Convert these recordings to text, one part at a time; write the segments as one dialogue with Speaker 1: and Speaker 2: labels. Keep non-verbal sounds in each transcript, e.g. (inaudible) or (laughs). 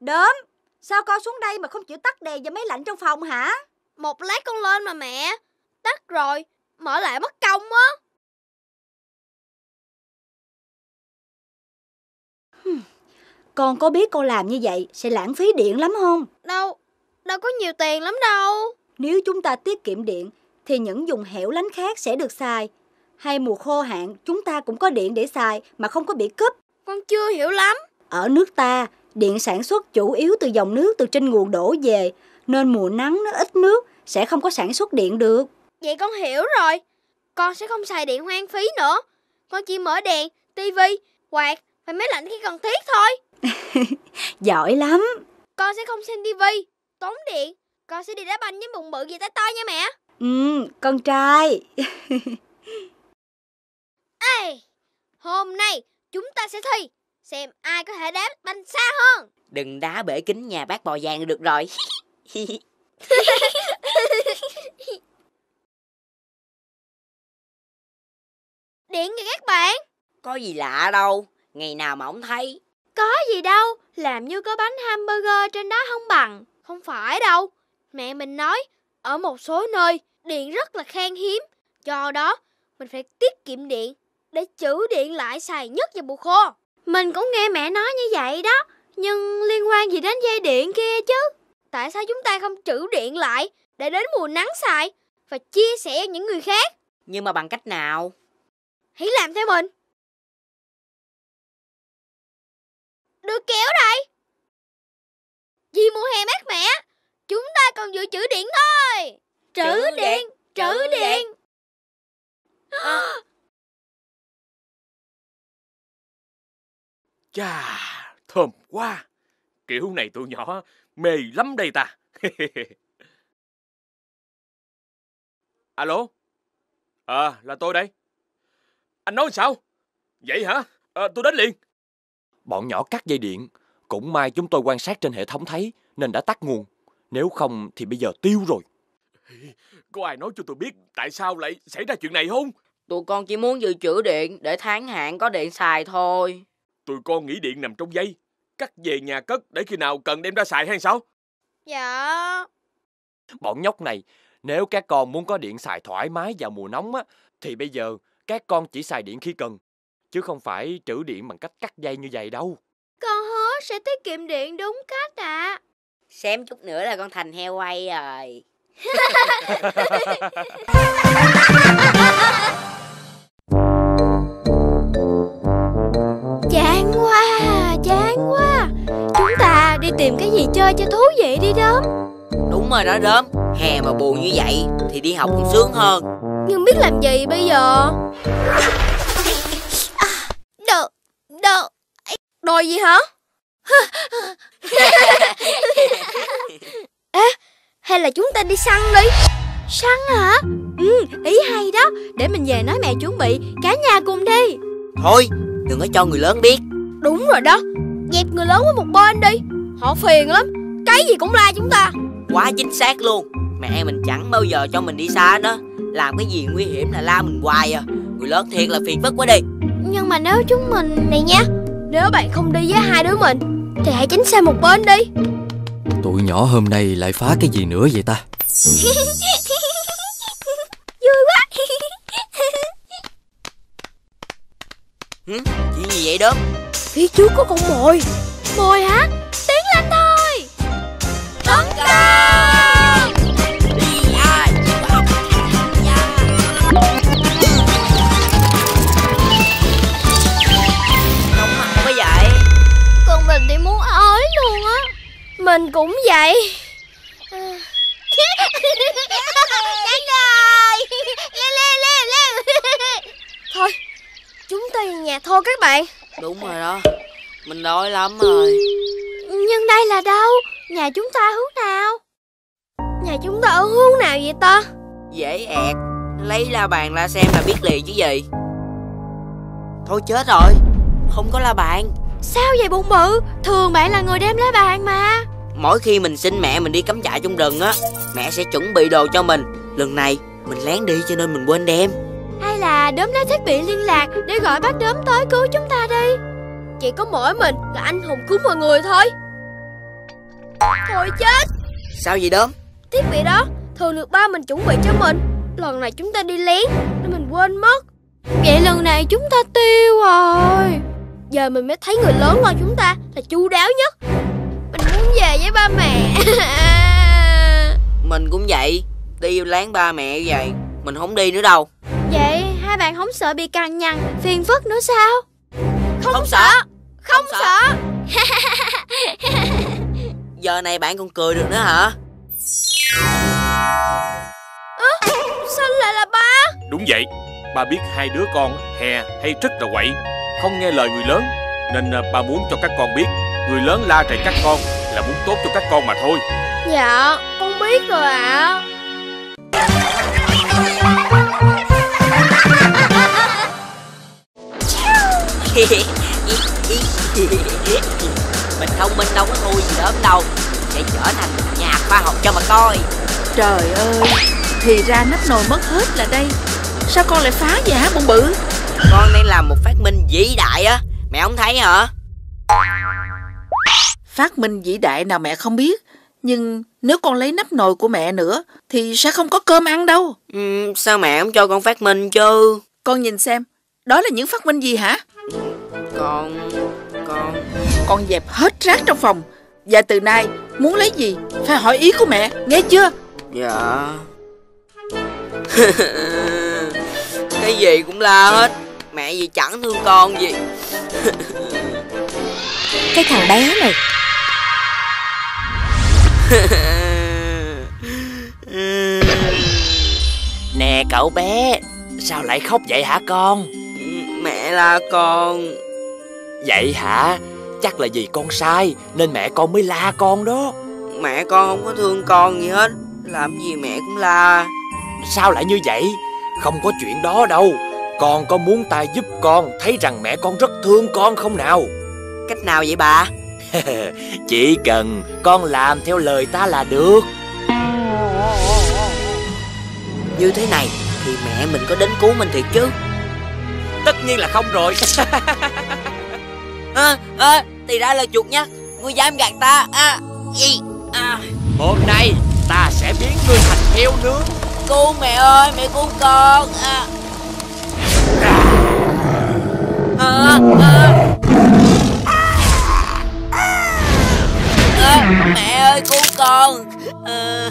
Speaker 1: Đốm, sao con xuống đây mà không chịu tắt đèn và máy lạnh trong phòng hả?
Speaker 2: Một lát con lên mà mẹ. Tắt rồi, mở lại mất công á.
Speaker 1: Con có biết con làm như vậy sẽ lãng phí điện lắm không?
Speaker 2: Đâu, đâu có nhiều tiền lắm đâu.
Speaker 1: Nếu chúng ta tiết kiệm điện thì những vùng hẻo lánh khác sẽ được xài. Hay mùa khô hạn chúng ta cũng có điện để xài mà không có bị cúp.
Speaker 2: Con chưa hiểu lắm.
Speaker 1: Ở nước ta, điện sản xuất chủ yếu từ dòng nước từ trên nguồn đổ về, nên mùa nắng nó ít nước sẽ không có sản xuất điện được.
Speaker 2: Vậy con hiểu rồi. Con sẽ không xài điện hoang phí nữa. Con chỉ mở đèn, tivi, quạt và máy lạnh khi cần thiết thôi. (laughs)
Speaker 1: Giỏi lắm.
Speaker 2: Con sẽ không xem tivi, tốn điện. Con sẽ đi đá banh với bụng bự gì tay to nha mẹ.
Speaker 1: Ừ, con trai. (laughs)
Speaker 2: Ê, hôm nay chúng ta sẽ thi xem ai có thể đá banh xa hơn.
Speaker 3: Đừng đá bể kính nhà bác bò vàng được rồi. (laughs)
Speaker 2: Điện kìa các bạn.
Speaker 3: Có gì lạ đâu, ngày nào mà không thấy.
Speaker 2: Có gì đâu, làm như có bánh hamburger trên đó không bằng. Không phải đâu. Mẹ mình nói, ở một số nơi điện rất là khan hiếm. Do đó, mình phải tiết kiệm điện để trữ điện lại xài nhất vào mùa khô. Mình cũng nghe mẹ nói như vậy đó, nhưng liên quan gì đến dây điện kia chứ? Tại sao chúng ta không trữ điện lại để đến mùa nắng xài và chia sẻ với những người khác?
Speaker 3: Nhưng mà bằng cách nào?
Speaker 2: Hãy làm theo mình. Được kéo đây. Vì mùa hè mát mẻ, chúng ta còn dự trữ điện thôi. Trữ,
Speaker 3: Trữ
Speaker 2: điện,
Speaker 3: điện,
Speaker 2: trữ
Speaker 3: trữ
Speaker 2: điện.
Speaker 3: điện.
Speaker 4: Chà, thơm quá. Kiểu này tụi nhỏ mê lắm đây ta. (laughs) Alo? Ờ, là tôi đây. Anh nói sao? Vậy hả? Ờ, tôi đến liền.
Speaker 5: Bọn nhỏ cắt dây điện. Cũng may chúng tôi quan sát trên hệ thống thấy nên đã tắt nguồn. Nếu không thì bây giờ tiêu rồi. (laughs)
Speaker 4: Có ai nói cho tôi biết tại sao lại xảy ra chuyện này không?
Speaker 3: Tụi con chỉ muốn dự trữ điện để tháng hạn có điện xài thôi.
Speaker 4: Tụi con nghĩ điện nằm trong dây. Cắt về nhà cất để khi nào cần đem ra xài hay sao?
Speaker 2: Dạ.
Speaker 5: Bọn nhóc này, nếu các con muốn có điện xài thoải mái vào mùa nóng á, thì bây giờ các con chỉ xài điện khi cần. Chứ không phải trữ điện bằng cách cắt dây như vậy đâu.
Speaker 2: Con hứa sẽ tiết kiệm điện đúng cách ạ.
Speaker 3: Xém chút nữa là con thành heo quay rồi. (laughs) (laughs)
Speaker 2: tìm cái gì chơi cho thú vị đi đó.
Speaker 3: Đúng rồi đó đớm. Hè mà buồn như vậy thì đi học còn sướng hơn.
Speaker 2: Nhưng biết làm gì bây giờ? Đồ, đồ, đồ gì hả? (laughs) Ê, hay là chúng ta đi săn đi Săn hả? Ừ, ý hay đó Để mình về nói mẹ chuẩn bị Cả nhà cùng đi
Speaker 3: Thôi, đừng có cho người lớn biết.
Speaker 2: Đúng rồi đó Dẹp người lớn qua một bên đi Họ phiền lắm Cái gì cũng la chúng ta
Speaker 3: Quá chính xác luôn. Mẹ mình chẳng bao giờ cho mình đi xa đó. Làm cái gì nguy hiểm là la mình hoài à. Người lớn thiệt là phiền phức quá đi.
Speaker 2: Nhưng mà nếu chúng mình này nha Nếu bạn không đi với hai đứa mình Thì hãy tránh xa một bên đi
Speaker 5: Tụi nhỏ hôm nay lại phá cái gì nữa vậy ta? (laughs)
Speaker 2: Vui quá
Speaker 3: Hử? Chuyện gì vậy đớm?
Speaker 2: Phía trước có con mồi Mồi hả? Mình thì muốn ói luôn á Mình cũng vậy Chán rồi Leo leo leo leo Thôi Chúng ta về nhà thôi các bạn
Speaker 3: Đúng rồi đó. Mình đói lắm rồi.
Speaker 2: Nhưng đây là đâu Nhà chúng ta hướng nào Nhà chúng ta ở hướng nào vậy ta
Speaker 3: Dễ ẹt. Lấy la bàn la xem là biết liền chứ gì. Thôi chết rồi. Không có la bàn.
Speaker 2: Sao vậy bụng bự Thường bạn là người đem lá bàn mà
Speaker 3: Mỗi khi mình xin mẹ mình đi cắm trại trong rừng á, mẹ sẽ chuẩn bị đồ cho mình. Lần này mình lén đi cho nên mình quên đem.
Speaker 2: Hay là đốm lấy thiết bị liên lạc Để gọi bác đốm tới cứu chúng ta đi Chỉ có mỗi mình là anh hùng cứu mọi người thôi Thôi chết.
Speaker 3: Sao vậy đốm
Speaker 2: Thiết bị đó thường được ba mình chuẩn bị cho mình. Lần này chúng ta đi lén Nên mình quên mất. Vậy lần này chúng ta tiêu rồi. Giờ mình mới thấy người lớn lo chúng ta Là chu đáo nhất. Mình muốn về với ba mẹ. (laughs)
Speaker 3: Mình cũng vậy. Đi láng ba mẹ vậy Mình không đi nữa đâu.
Speaker 2: Vậy hai bạn không sợ bị cằn nhằn Phiền phức nữa sao? Không,
Speaker 3: Không
Speaker 2: sợ.
Speaker 3: sợ.
Speaker 2: Không,
Speaker 3: Không
Speaker 2: sợ. (laughs)
Speaker 3: Giờ này bạn còn cười được nữa hả?
Speaker 2: Sao lại là ba?
Speaker 6: Đúng vậy. Ba biết hai đứa con hè hay rất là quậy. Không nghe lời người lớn Nên à, ba muốn cho các con biết. Người lớn la rầy các con Là muốn tốt cho các con mà thôi.
Speaker 2: Dạ con biết rồi ạ (laughs)
Speaker 3: Mình thông minh đâu có thua gì đốm đâu. Sẽ trở thành nhà khoa học cho mà coi.
Speaker 7: Trời ơi Thì ra nắp nồi mất hết là đây. Sao con lại phá vậy hả bụng bự?
Speaker 3: Con đang làm một phát minh vĩ đại á. Mẹ không thấy hả?
Speaker 7: Phát minh vĩ đại nào mẹ không biết. Nhưng nếu con lấy nắp nồi của mẹ nữa Thì sẽ không có cơm ăn đâu.
Speaker 3: Ừ, Sao mẹ không cho con phát minh chứ?
Speaker 7: Con nhìn xem Đó là những phát minh gì hả?
Speaker 3: Con Con
Speaker 7: Con dẹp hết rác trong phòng. Và từ nay muốn lấy gì? Phải hỏi ý của mẹ Nghe chưa?
Speaker 3: Dạ. (laughs) Cái gì cũng la hết. Mẹ gì chẳng thương con gì. (laughs)
Speaker 1: Cái thằng bé này. (laughs)
Speaker 8: Nè cậu bé Sao lại khóc vậy hả con?
Speaker 3: Mẹ la con.
Speaker 8: Vậy hả Chắc là vì con sai Nên mẹ con mới la con đó.
Speaker 3: Mẹ con không có thương con gì hết Làm gì mẹ cũng la.
Speaker 8: Sao lại như vậy? Không có chuyện đó đâu. Con có muốn ta giúp con Thấy rằng mẹ con rất thương con không nào?
Speaker 3: Cách nào vậy bà? (laughs)
Speaker 8: Chỉ cần con làm theo lời ta là được.
Speaker 3: Như thế này Thì mẹ mình có đến cứu mình thiệt chứ.
Speaker 8: Tất nhiên là không rồi (laughs)
Speaker 3: à, à, Thì ra là chuột nhá Ngươi dám gạt ta à, gì à.
Speaker 8: Hôm nay ta sẽ biến ngươi thành heo nướng
Speaker 3: Cứu mẹ ơi mẹ cứu con à. À, à. À, mẹ ơi cứu con à,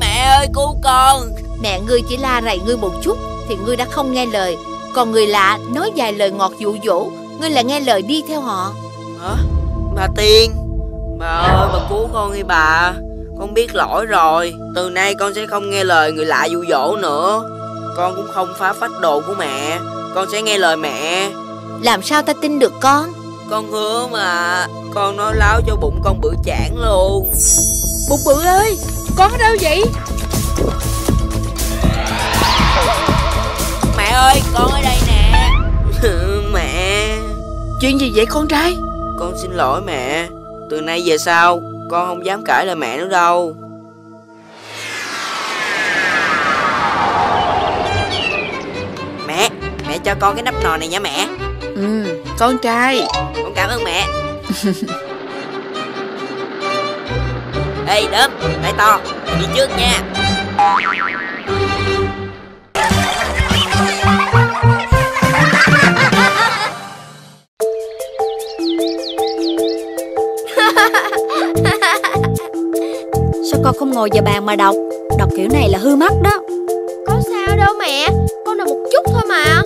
Speaker 3: mẹ ơi cứu con
Speaker 9: Mẹ ngươi chỉ la rầy ngươi một chút Thì ngươi đã không nghe lời Còn người lạ nói vài lời ngọt dụ dỗ Ngươi lại nghe lời đi theo họ.
Speaker 3: Hả? Bà tiên. Bà ơi bà cứu con đi bà. Con biết lỗi rồi. Từ nay con sẽ không nghe lời người lạ dụ dỗ nữa. Con cũng không phá phách đồ của mẹ. Con sẽ nghe lời mẹ.
Speaker 9: Làm sao ta tin được con?
Speaker 3: Con hứa mà. Con nói láo cho bụng con bự chản luôn.
Speaker 7: Bụng bự ơi Con ở đâu vậy?
Speaker 3: Mẹ ơi con ở đây nè (laughs)
Speaker 7: Chuyện gì vậy con trai?
Speaker 3: Con xin lỗi mẹ. Từ nay về sau con không dám cãi lời mẹ nữa đâu. Mẹ mẹ cho con cái nắp nồi này nha mẹ.
Speaker 7: Ừ con trai.
Speaker 3: Con cảm ơn mẹ. Ê đớm lại to đi trước nha
Speaker 1: con không ngồi vào bàn mà đọc. Đọc kiểu này là hư mắt đó.
Speaker 2: Có sao đâu mẹ Con đọc một chút thôi mà.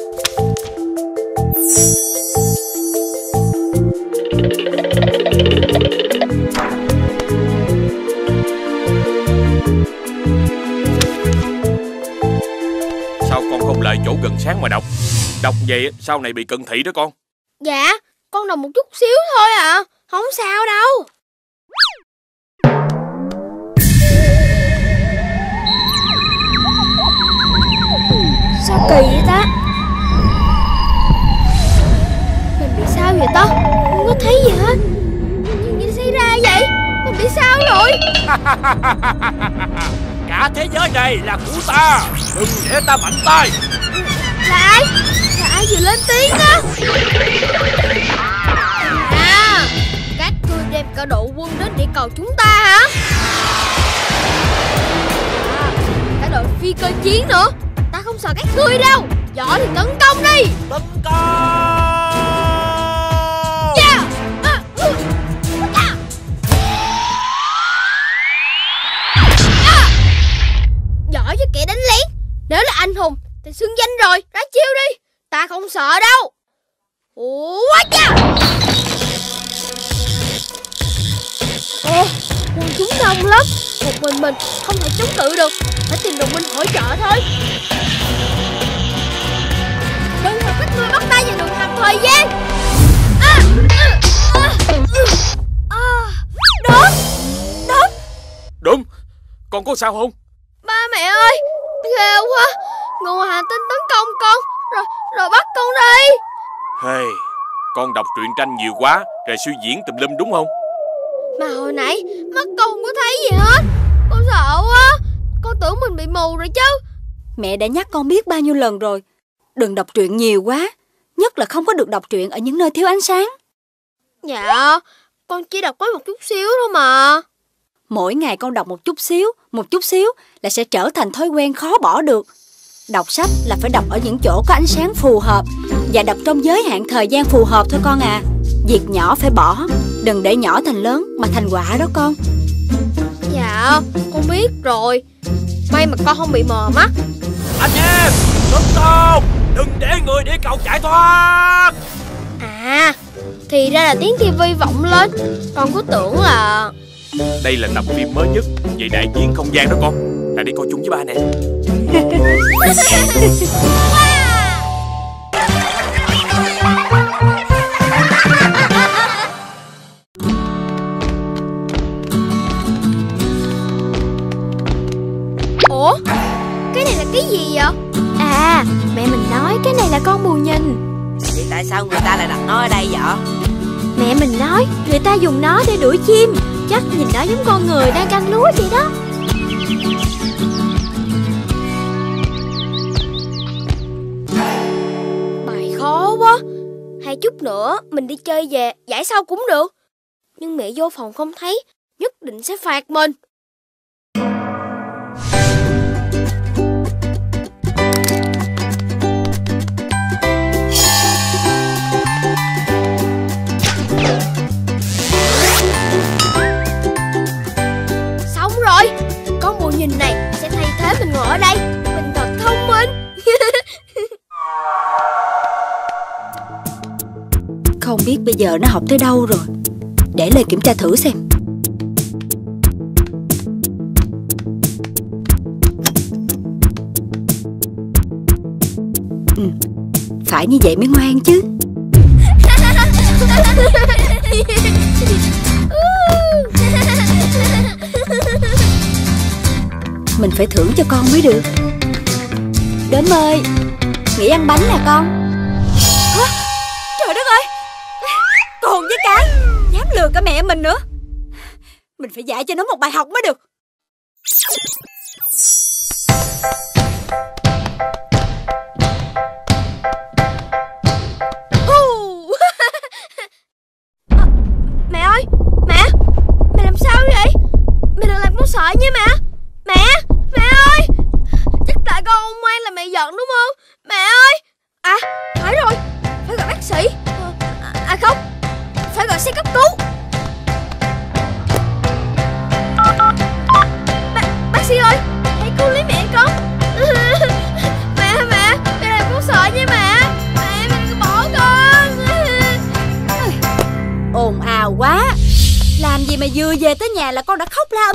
Speaker 6: Sao con không lại chỗ gần sáng mà đọc? Đọc vậy sau này bị cận thị đó con.
Speaker 2: Dạ Con đọc một chút xíu thôi à. Không sao đâu Sao kỳ vậy ta. Mình bị sao vậy ta? Không có thấy gì hết. Chuyện gì xảy ra vậy? Mình bị sao rồi? (laughs)
Speaker 8: Cả thế giới này là của ta. Đừng để ta mạnh tay.
Speaker 2: Là ai? Là ai vừa lên tiếng đó À Các ngươi đem cả đội quân đến để cầu chúng ta hả? À, cả đội phi cơ chiến nữa không sợ các ngươi đâu. Giỏi thì tấn công đi.
Speaker 5: Tấn công!
Speaker 2: Yeah! À, ừ, à. À! Giỏi cho kẻ đánh lén. Nếu là anh hùng thì xưng danh rồi. Ra chiêu đi. Ta không sợ đâu. Quá cha. Ồ Quân chúng đông lắm. Một mình mình không thể chống cự được tìm đồng minh hỗ trợ thôi. Đừng cho các ngươi bắt tay vào đường hầm thời gian. À, à, à, à, Đốm Đốm
Speaker 4: Đúng. Con có sao không?
Speaker 2: Ba mẹ ơi Ghê quá. Người hành tinh tấn công con Rồi rồi bắt con đi.
Speaker 4: Hey Con đọc truyện tranh nhiều quá Rồi suy diễn tùm lum đúng không?
Speaker 2: Mà hồi nãy mắt con không có thấy gì hết. Con sợ quá Con tưởng mình bị mù rồi chứ
Speaker 1: Mẹ đã nhắc con biết bao nhiêu lần rồi. Đừng đọc truyện nhiều quá. Nhất là không có được đọc truyện ở những nơi thiếu ánh sáng.
Speaker 2: Dạ Con chỉ đọc có một chút xíu thôi mà
Speaker 1: Mỗi ngày con đọc một chút xíu, một chút xíu là sẽ trở thành thói quen khó bỏ được. Đọc sách là phải đọc ở những chỗ có ánh sáng phù hợp và đọc trong giới hạn thời gian phù hợp thôi con à. Việc nhỏ phải bỏ, đừng để nhỏ thành lớn mà thành quả đó con.
Speaker 2: Dạ Con biết rồi. May mà con không bị mờ mắt.
Speaker 5: Anh em Tấn công. Đừng để người địa cầu chạy thoát.
Speaker 2: À Thì ra là tiếng tivi vọng lên. Con cứ tưởng là
Speaker 4: Đây là tập phim mới nhất về đại chiến không gian đó con. Là đi coi chung với ba nè (laughs)
Speaker 2: là con bù nhìn.
Speaker 3: Vậy tại sao người ta lại đặt nó ở đây vậy?
Speaker 2: Mẹ mình nói người ta dùng nó để đuổi chim. Chắc nhìn nó giống con người đang canh lúa vậy đó. Bài khó quá. Hai chút nữa mình đi chơi về Giải sau cũng được. Nhưng mẹ vô phòng không thấy Nhất định sẽ phạt mình
Speaker 1: biết bây giờ nó học tới đâu rồi. Để lời kiểm tra thử xem. Ừ, phải như vậy mới ngoan chứ. Mình phải thưởng cho con mới được. Đến ơi, nghỉ ăn bánh nè con. Lừa cả mẹ mình nữa. Mình phải dạy cho nó một bài học mới được.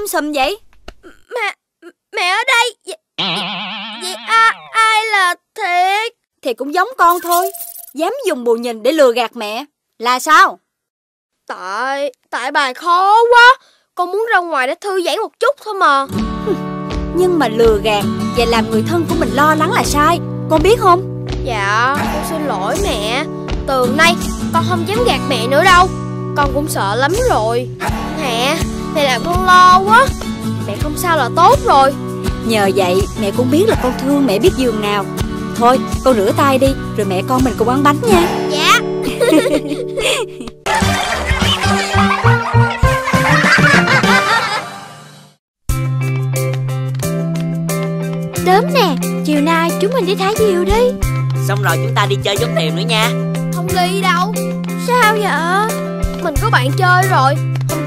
Speaker 1: Sùm vậy?
Speaker 2: Mẹ Mẹ ở đây. Vậy, vậy à, ai là thiệt
Speaker 1: Thì cũng giống con thôi. Dám dùng bù nhìn để lừa gạt mẹ. Là sao?
Speaker 2: Tại Tại bài khó quá. Con muốn ra ngoài để thư giãn một chút thôi mà.
Speaker 1: Nhưng mà lừa gạt Và làm người thân của mình lo lắng là sai. Con biết không?
Speaker 2: Dạ Con xin lỗi mẹ. Từ nay con không dám gạt mẹ nữa đâu. Con cũng sợ lắm rồi. Mẹ mẹ làm con lo quá. Mẹ không sao là tốt rồi.
Speaker 1: Nhờ vậy mẹ cũng biết là con thương mẹ biết giường nào. Thôi con rửa tay đi Rồi mẹ con mình cùng ăn bánh nha.
Speaker 2: Dạ. (laughs) Tớm nè Chiều nay chúng mình đi thái diều đi.
Speaker 3: Xong rồi chúng ta đi chơi giống tiệm nữa nha.
Speaker 2: Không đi đâu. Sao vậy? Mình có bạn chơi rồi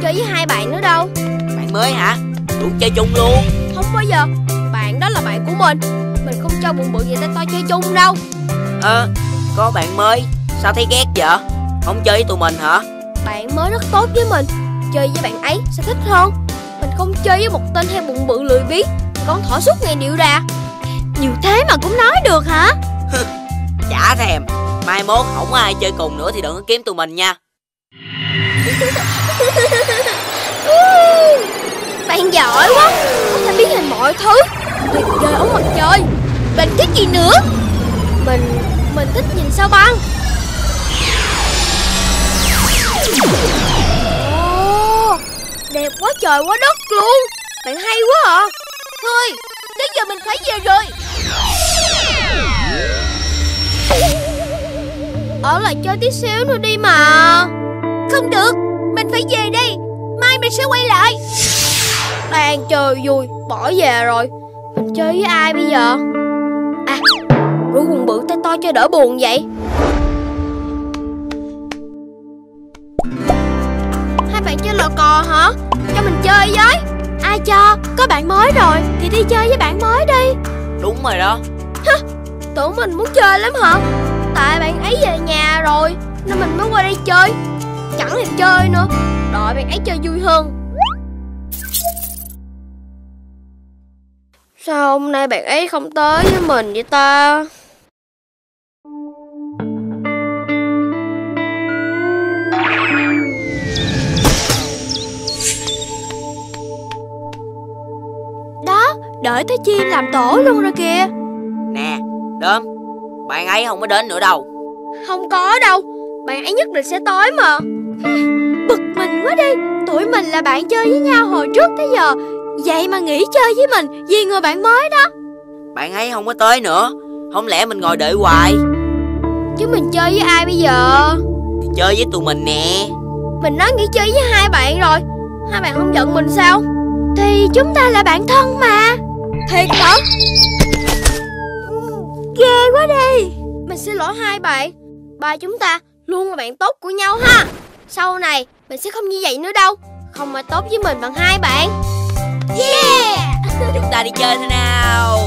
Speaker 2: chơi với hai bạn nữa đâu.
Speaker 3: Bạn mới hả? Muốn chơi chung luôn.
Speaker 2: Không bao giờ. Bạn đó là bạn của mình. Mình không cho bụng bự vậy tay to chơi chung đâu.
Speaker 3: Ờ, có bạn mới. Sao thấy ghét vậy? Không chơi với tụi mình hả?
Speaker 2: Bạn mới rất tốt với mình. Chơi với bạn ấy sẽ thích hơn Mình không chơi với một tên heo bụng bự lười biếng. Con thỏ suốt ngày điệu đà. Nhiều thế mà cũng nói được hả?
Speaker 3: Chả thèm. Mai mốt không ai chơi cùng nữa thì đừng có kiếm tụi mình nha (laughs)
Speaker 2: Bạn giỏi quá Có thể biến thành mọi thứ. Tuyệt vời ống mặt trời. Bạn thích gì nữa? Mình, mình thích nhìn sao băng. Đẹp quá trời quá đất luôn. Bạn hay quá à. Thôi, đến giờ mình phải về rồi. Ở lại chơi tí xíu nữa đi mà. Không được, mình phải về đây mình sẽ quay lại. Đang chơi vui, bỏ về rồi. Mình chơi với ai bây giờ? À, rủ quần bự tay to cho đỡ buồn vậy. Hai bạn chơi lò cò hả? Cho mình chơi với. Ai cho? Có bạn mới rồi Thì đi chơi với bạn mới đi.
Speaker 3: Đúng rồi đó.
Speaker 2: Tưởng mình muốn chơi lắm hả? Tại bạn ấy về nhà rồi Nên mình mới qua đây chơi. Chẳng thèm chơi nữa Đợi bạn ấy chơi vui hơn. Sao hôm nay bạn ấy không tới với mình vậy ta? Đó, đợi tới chim làm tổ luôn rồi kìa.
Speaker 3: Nè, đơm Bạn ấy không có đến nữa đâu.
Speaker 2: Không có đâu Bạn ấy nhất định sẽ tới mà. Bực mình quá đi. Tụi mình là bạn chơi với nhau hồi trước tới giờ. Vậy mà nghỉ chơi với mình Vì người bạn mới đó.
Speaker 3: Bạn ấy không có tới nữa. Không lẽ mình ngồi đợi hoài?
Speaker 2: Chứ mình chơi với ai bây giờ?
Speaker 3: Thì chơi với tụi mình nè.
Speaker 2: Mình nói nghỉ chơi với hai bạn rồi. Hai bạn không giận mình sao? Thì chúng ta là bạn thân mà. Thiệt hả? Ghê quá đi. Mình xin lỗi hai bạn. Ba chúng ta luôn là bạn tốt của nhau ha. Sau này mình sẽ không như vậy nữa đâu. Không ai tốt với mình bằng hai bạn. Yeah! (laughs)
Speaker 3: Chúng ta đi chơi thôi nào.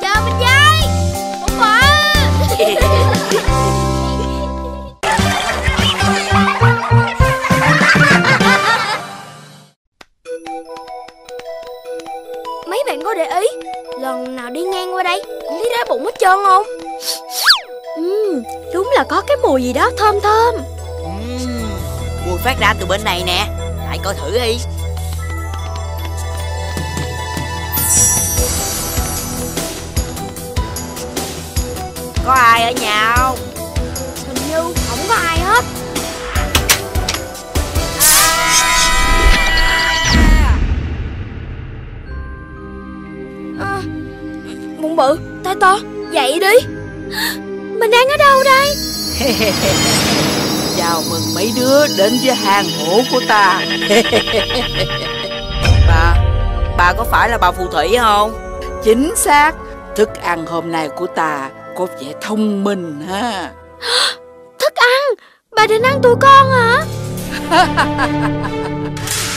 Speaker 2: Chờ mình với. Bụng (laughs) bự Mấy bạn có để ý Lần nào đi ngang qua đây Cũng thấy đá bụng hết trơn không Ừm, đúng là có cái mùi gì đó thơm thơm.
Speaker 3: Ừm, Mùi phát ra từ bên này nè. Lại coi thử đi. Có ai ở nhà không?
Speaker 2: Hình như không có ai hết. À, Bụng bự, tay to, dậy đi Mình đang ở đâu đây? (laughs)
Speaker 7: Chào mừng mấy đứa đến với hang hổ của ta. (laughs)
Speaker 3: Bà, bà có phải là bà phù thủy không?
Speaker 7: Chính xác. Thức ăn hôm nay của ta có vẻ thông minh ha. (gasps)
Speaker 2: Thức ăn, bà định ăn tụi con hả? (laughs)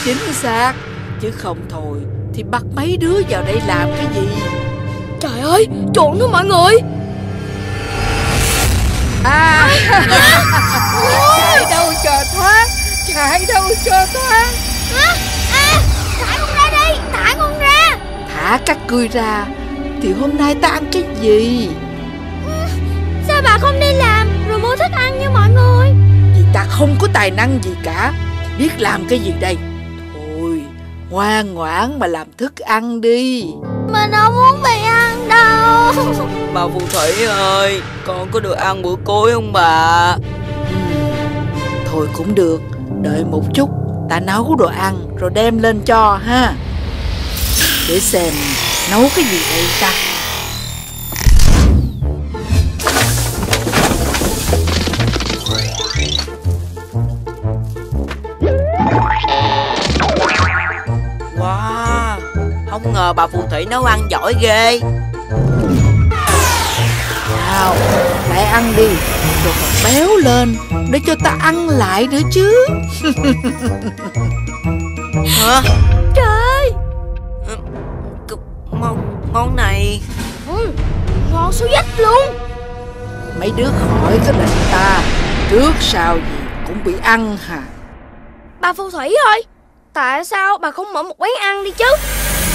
Speaker 7: Chính xác. Chứ không thôi Thì bắt mấy đứa vào đây làm cái gì?
Speaker 2: Trời ơi, trộn đó mọi người
Speaker 7: À. Chạy đâu cho thoát Chạy đâu cho thoát
Speaker 2: à, à, Thả con ra đây, thả con ra.
Speaker 7: Thả các ngươi ra Thì hôm nay ta ăn cái gì?
Speaker 2: Sao bà không đi làm rồi mua thức ăn như mọi người?
Speaker 7: Vì ta không có tài năng gì cả biết làm cái gì đây. Thôi ngoan ngoãn mà làm thức ăn đi
Speaker 2: Mình không muốn bị ăn đâu. (laughs)
Speaker 3: Bà phù thủy ơi, con có được ăn bữa cuối không bà?
Speaker 7: Ừm, Thôi cũng được Đợi một chút Ta nấu đồ ăn rồi đem lên cho ha. Để xem nấu cái gì đây ta
Speaker 3: ngờ bà phù thủy nấu ăn giỏi ghê.
Speaker 7: Nào lại ăn đi. Rồi còn béo lên Để cho ta ăn lại nữa chứ. (laughs)
Speaker 3: Hả?
Speaker 2: Trời!
Speaker 3: C- Món, món này.
Speaker 2: Ừ, Ngon số dách luôn.
Speaker 7: Mấy đứa khỏi cái lệnh ta Trước sau gì cũng bị ăn hả?
Speaker 2: Bà phù thủy ơi Tại sao bà không mở một quán ăn đi chứ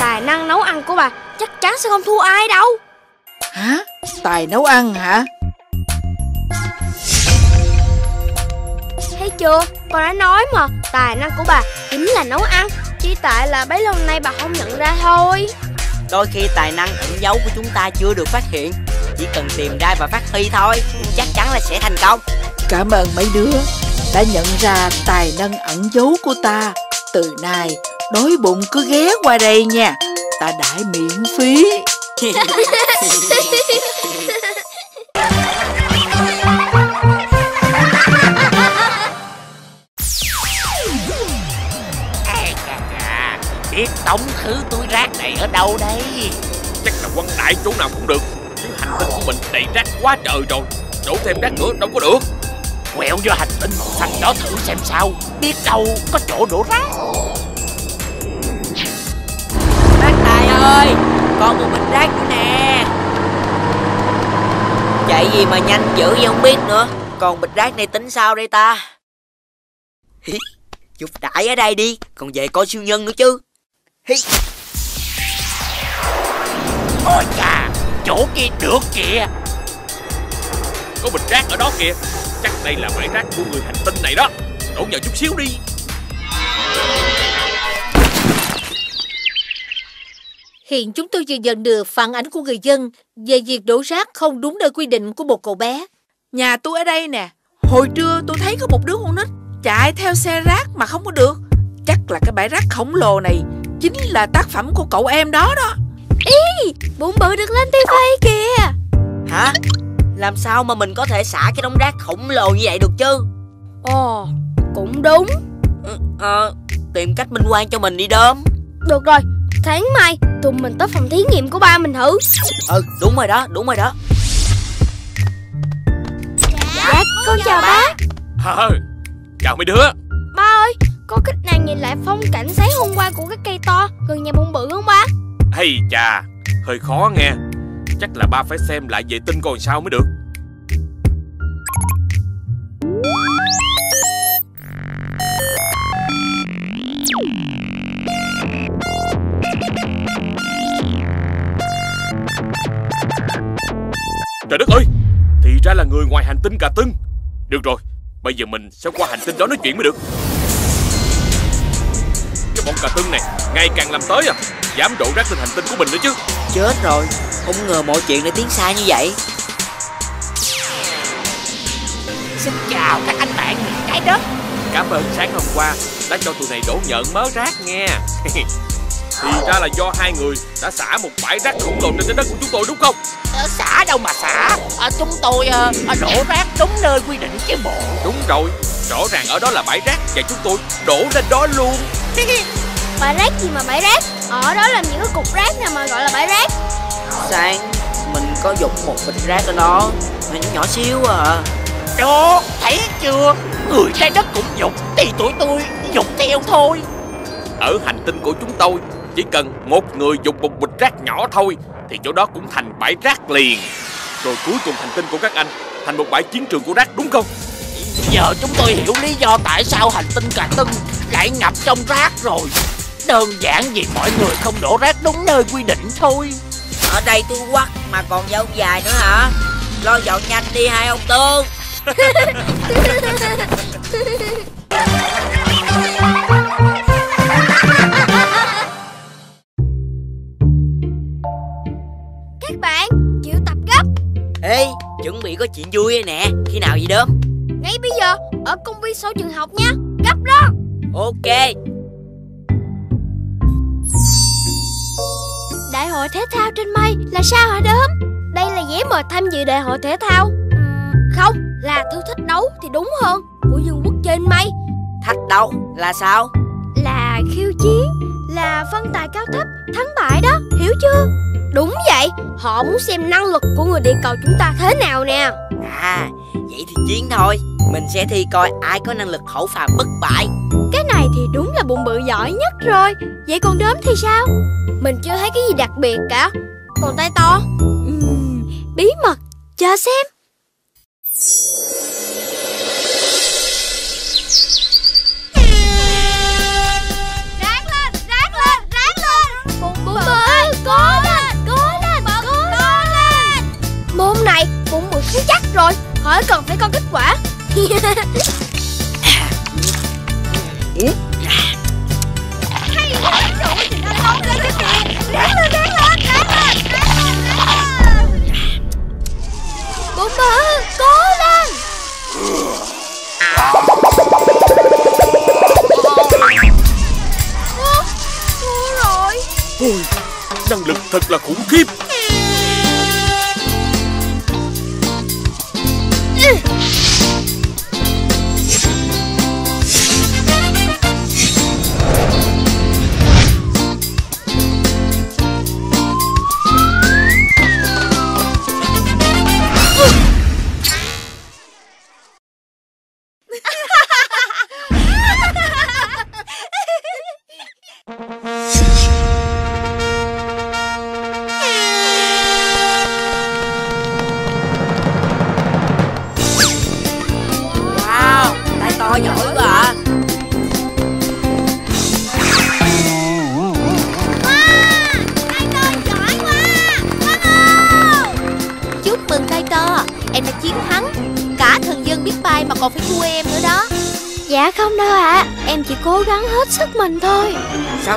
Speaker 2: Tài năng nấu ăn của bà Chắc chắn sẽ không thua ai đâu
Speaker 7: Hả? Tài nấu ăn hả?
Speaker 2: Thấy chưa Con đã nói mà Tài năng của bà chính là nấu ăn Chỉ tại là bấy lâu nay bà không nhận ra thôi
Speaker 3: Đôi khi tài năng ẩn giấu của chúng ta chưa được phát hiện Chỉ cần tìm ra và phát huy thôi Chắc chắn là sẽ thành công
Speaker 7: Cảm ơn mấy đứa đã nhận ra tài năng ẩn giấu của ta. Từ nay, đói bụng cứ ghé qua đây nha. Ta đãi miễn phí.
Speaker 8: Biết tống khứ túi rác này ở đâu đây?
Speaker 6: Chắc là quăng đại chỗ nào cũng được Chứ hành tinh của mình đầy rác quá trời rồi Đổ thêm rác nữa đâu có được
Speaker 8: Quẹo vô hành tinh màu xanh đó thử xem sao, biết đâu có chỗ đổ rác.
Speaker 3: Ơi Còn một bịch rác nữa nè. Chạy gì mà nhanh dữ vậy không biết nữa. Còn bịch rác này tính sao đây ta? Chụp đại ở đây đi Còn về coi siêu nhân nữa chứ. Hi.
Speaker 8: Ôi chà, chỗ kia được kìa.
Speaker 6: Có bịch rác ở đó kìa. Chắc đây là bãi rác của người hành tinh này đó. Đổ vào chút xíu đi.
Speaker 9: Hiện chúng tôi vừa nhận được phản ánh của người dân về việc đổ rác không đúng nơi quy định của một cậu bé.
Speaker 7: Nhà tôi ở đây nè. Hồi trưa tôi thấy có một đứa con nít chạy theo xe rác mà không có được. Chắc là cái bãi rác khổng lồ này chính là tác phẩm của cậu em đó đó.
Speaker 2: Bụng bự được lên tivi kìa
Speaker 3: Hả Làm sao mà mình có thể xả cái đống rác khổng lồ như vậy được chứ
Speaker 2: Ồ Cũng đúng
Speaker 3: Ừ, Ờ Tìm cách minh quan cho mình đi đơm
Speaker 2: Được rồi Sáng mai tụi mình tới phòng thí nghiệm của ba mình thử.
Speaker 3: Ừ đúng rồi đó đúng rồi đó.
Speaker 2: Dạ con chào bác.
Speaker 6: Hờ, Chào mấy đứa.
Speaker 2: Ba ơi Có cách nào nhìn lại phong cảnh sáng hôm qua của cái cây to Gần nhà bụng bự không ba?
Speaker 6: Hay chà Hơi khó nghe. Chắc là ba phải xem lại vệ tinh coi sao mới được Trời đất ơi. Thì ra là người ngoài hành tinh cà tưng. Được rồi Bây giờ mình sẽ qua hành tinh đó nói chuyện mới được. Cái bọn cà tưng này Ngày càng làm tới à. Dám đổ rác lên hành tinh của mình nữa chứ.
Speaker 3: Chết rồi Không ngờ mọi chuyện lại tiến xa như vậy.
Speaker 8: Xin chào các anh bạn trái đất.
Speaker 6: Cảm ơn sáng hôm qua đã cho tụi này đổ nhận mớ rác nghe (laughs) Thì ra là do hai người đã xả một bãi rác khổng lồ trên trái đất của chúng tôi đúng không?
Speaker 8: Ờ, xả đâu mà xả, Ờ, chúng tôi ờ, ờ, đổ rác đúng nơi quy định chứ bộ.
Speaker 6: Đúng rồi, rõ ràng ở đó là bãi rác và chúng tôi đổ lên đó luôn (laughs)
Speaker 2: Bãi rác gì mà bãi rác Ở đó làm những cái cục rác nào mà gọi là bãi rác
Speaker 3: Sáng Mình có dục một bịch rác ở đó Mà nó nhỏ xíu à
Speaker 8: Đó, thấy chưa? Người trái đất cũng dục, thì tụi tôi dục theo thôi.
Speaker 6: Ở hành tinh của chúng tôi Chỉ cần một người dục một bịch rác nhỏ thôi Thì chỗ đó cũng thành bãi rác liền Rồi cuối cùng hành tinh của các anh Thành một bãi chiến trường của rác đúng không?
Speaker 8: Giờ chúng tôi hiểu lý do tại sao hành tinh cà tưng lại ngập trong rác rồi. Đơn giản vì mọi người không đổ rác đúng nơi quy định thôi.
Speaker 3: Ở đây tôi quắc mà còn dâu dài nữa hả Lo dọn nhanh đi hai ông Tương (laughs) Ê chuẩn bị có chuyện vui đây nè. Khi nào vậy đơm
Speaker 2: Ngay bây giờ Ở công viên sau trường học nha. Gấp đó.
Speaker 3: Ok.
Speaker 2: Đại hội thể thao trên mây là sao hả đốm? Đây là giấy mời tham dự đại hội thể thao. Không, là thử thách đấu thì đúng hơn. Của dương quốc trên mây.
Speaker 3: Thách đâu? Là sao?
Speaker 2: Là khiêu chiến Là phân tài cao thấp Thắng bại đó, hiểu chưa? Đúng vậy, họ muốn xem năng lực của người địa cầu chúng ta thế nào nè.
Speaker 3: À vậy thì chiến thôi. Mình sẽ thi coi ai có năng lực khẩu phàm bất bại.
Speaker 2: Cái này thì đúng là bụng bự giỏi nhất rồi. Vậy còn đốm thì sao? Mình chưa thấy cái gì đặc biệt cả. Còn tay to? Ừm, bí mật, chờ xem rồi Khỏi cần phải coi kết quả. Hay quá trời thì nó nóng lên cái kìa ráng lên ráng lên ráng lên ráng lên bụng bự cố lên. Ủa, thua rồi.
Speaker 4: Ôi, năng lực thật là khủng khiếp.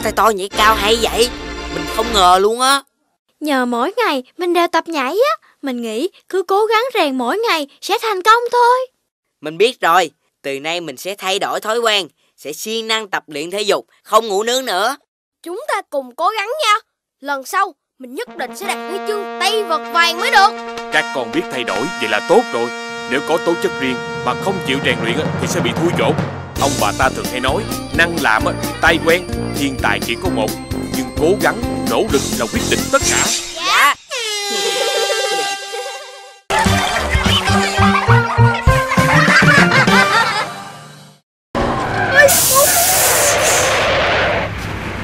Speaker 3: Sao tay to nhảy cao hay vậy? Mình không ngờ luôn á.
Speaker 2: Nhờ mỗi ngày mình đều tập nhảy á mình nghĩ cứ cố gắng rèn mỗi ngày sẽ thành công thôi.
Speaker 3: Mình biết rồi Từ nay mình sẽ thay đổi thói quen Sẽ siêng năng tập luyện thể dục Không ngủ nướng nữa.
Speaker 2: Chúng ta cùng cố gắng nha. Lần sau mình nhất định sẽ đạt huy chương tay vật vàng mới được.
Speaker 4: Các con biết thay đổi vậy là tốt rồi. Nếu có tố chất riêng mà không chịu rèn luyện á, thì sẽ bị thui chột Ông bà ta thường hay nói Năng làm á, thì tay quen Thiên tài chỉ có một. Nhưng cố gắng, nỗ lực là quyết định tất cả.
Speaker 3: Dạ.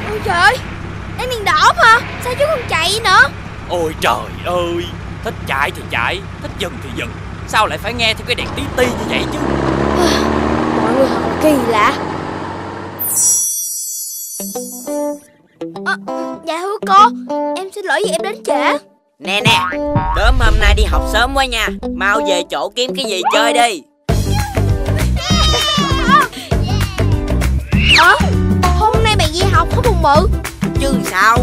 Speaker 2: Ôi trời ơi Đang đèn đỏ mà Sao chú còn chạy nữa?
Speaker 5: Ôi trời ơi Thích chạy thì chạy Thích dừng thì dừng Sao lại phải nghe theo cái đèn tí ti như vậy chứ?
Speaker 2: Mọi người thật kỳ lạ. À, Dạ thưa cô Em xin lỗi vì em đến trễ.
Speaker 3: Nè nè Đốm hôm nay đi học sớm quá nha Mau về chỗ kiếm cái gì chơi đi.
Speaker 2: Ờ Hôm nay bạn đi học có buồn bự.
Speaker 3: Chứ sao?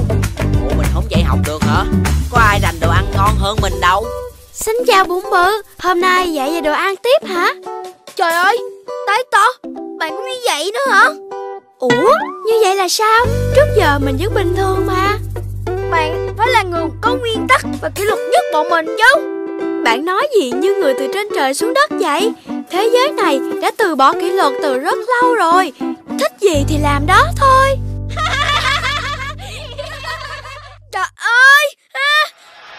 Speaker 3: Ủa mình không dạy học được hả? Có ai dành đồ ăn ngon hơn mình đâu.
Speaker 2: Xin chào bún bự Hôm nay dạy về đồ ăn tiếp hả? Trời ơi Tái to bạn cũng như vậy nữa hả? Ủa Như vậy là sao? Trước giờ mình vẫn bình thường mà. Bạn phải là người có nguyên tắc Và kỷ luật nhất bọn mình chứ. Bạn nói gì như người từ trên trời xuống đất vậy? Thế giới này đã từ bỏ kỷ luật từ rất lâu rồi. Thích gì thì làm đó thôi. (laughs) Trời ơi! À,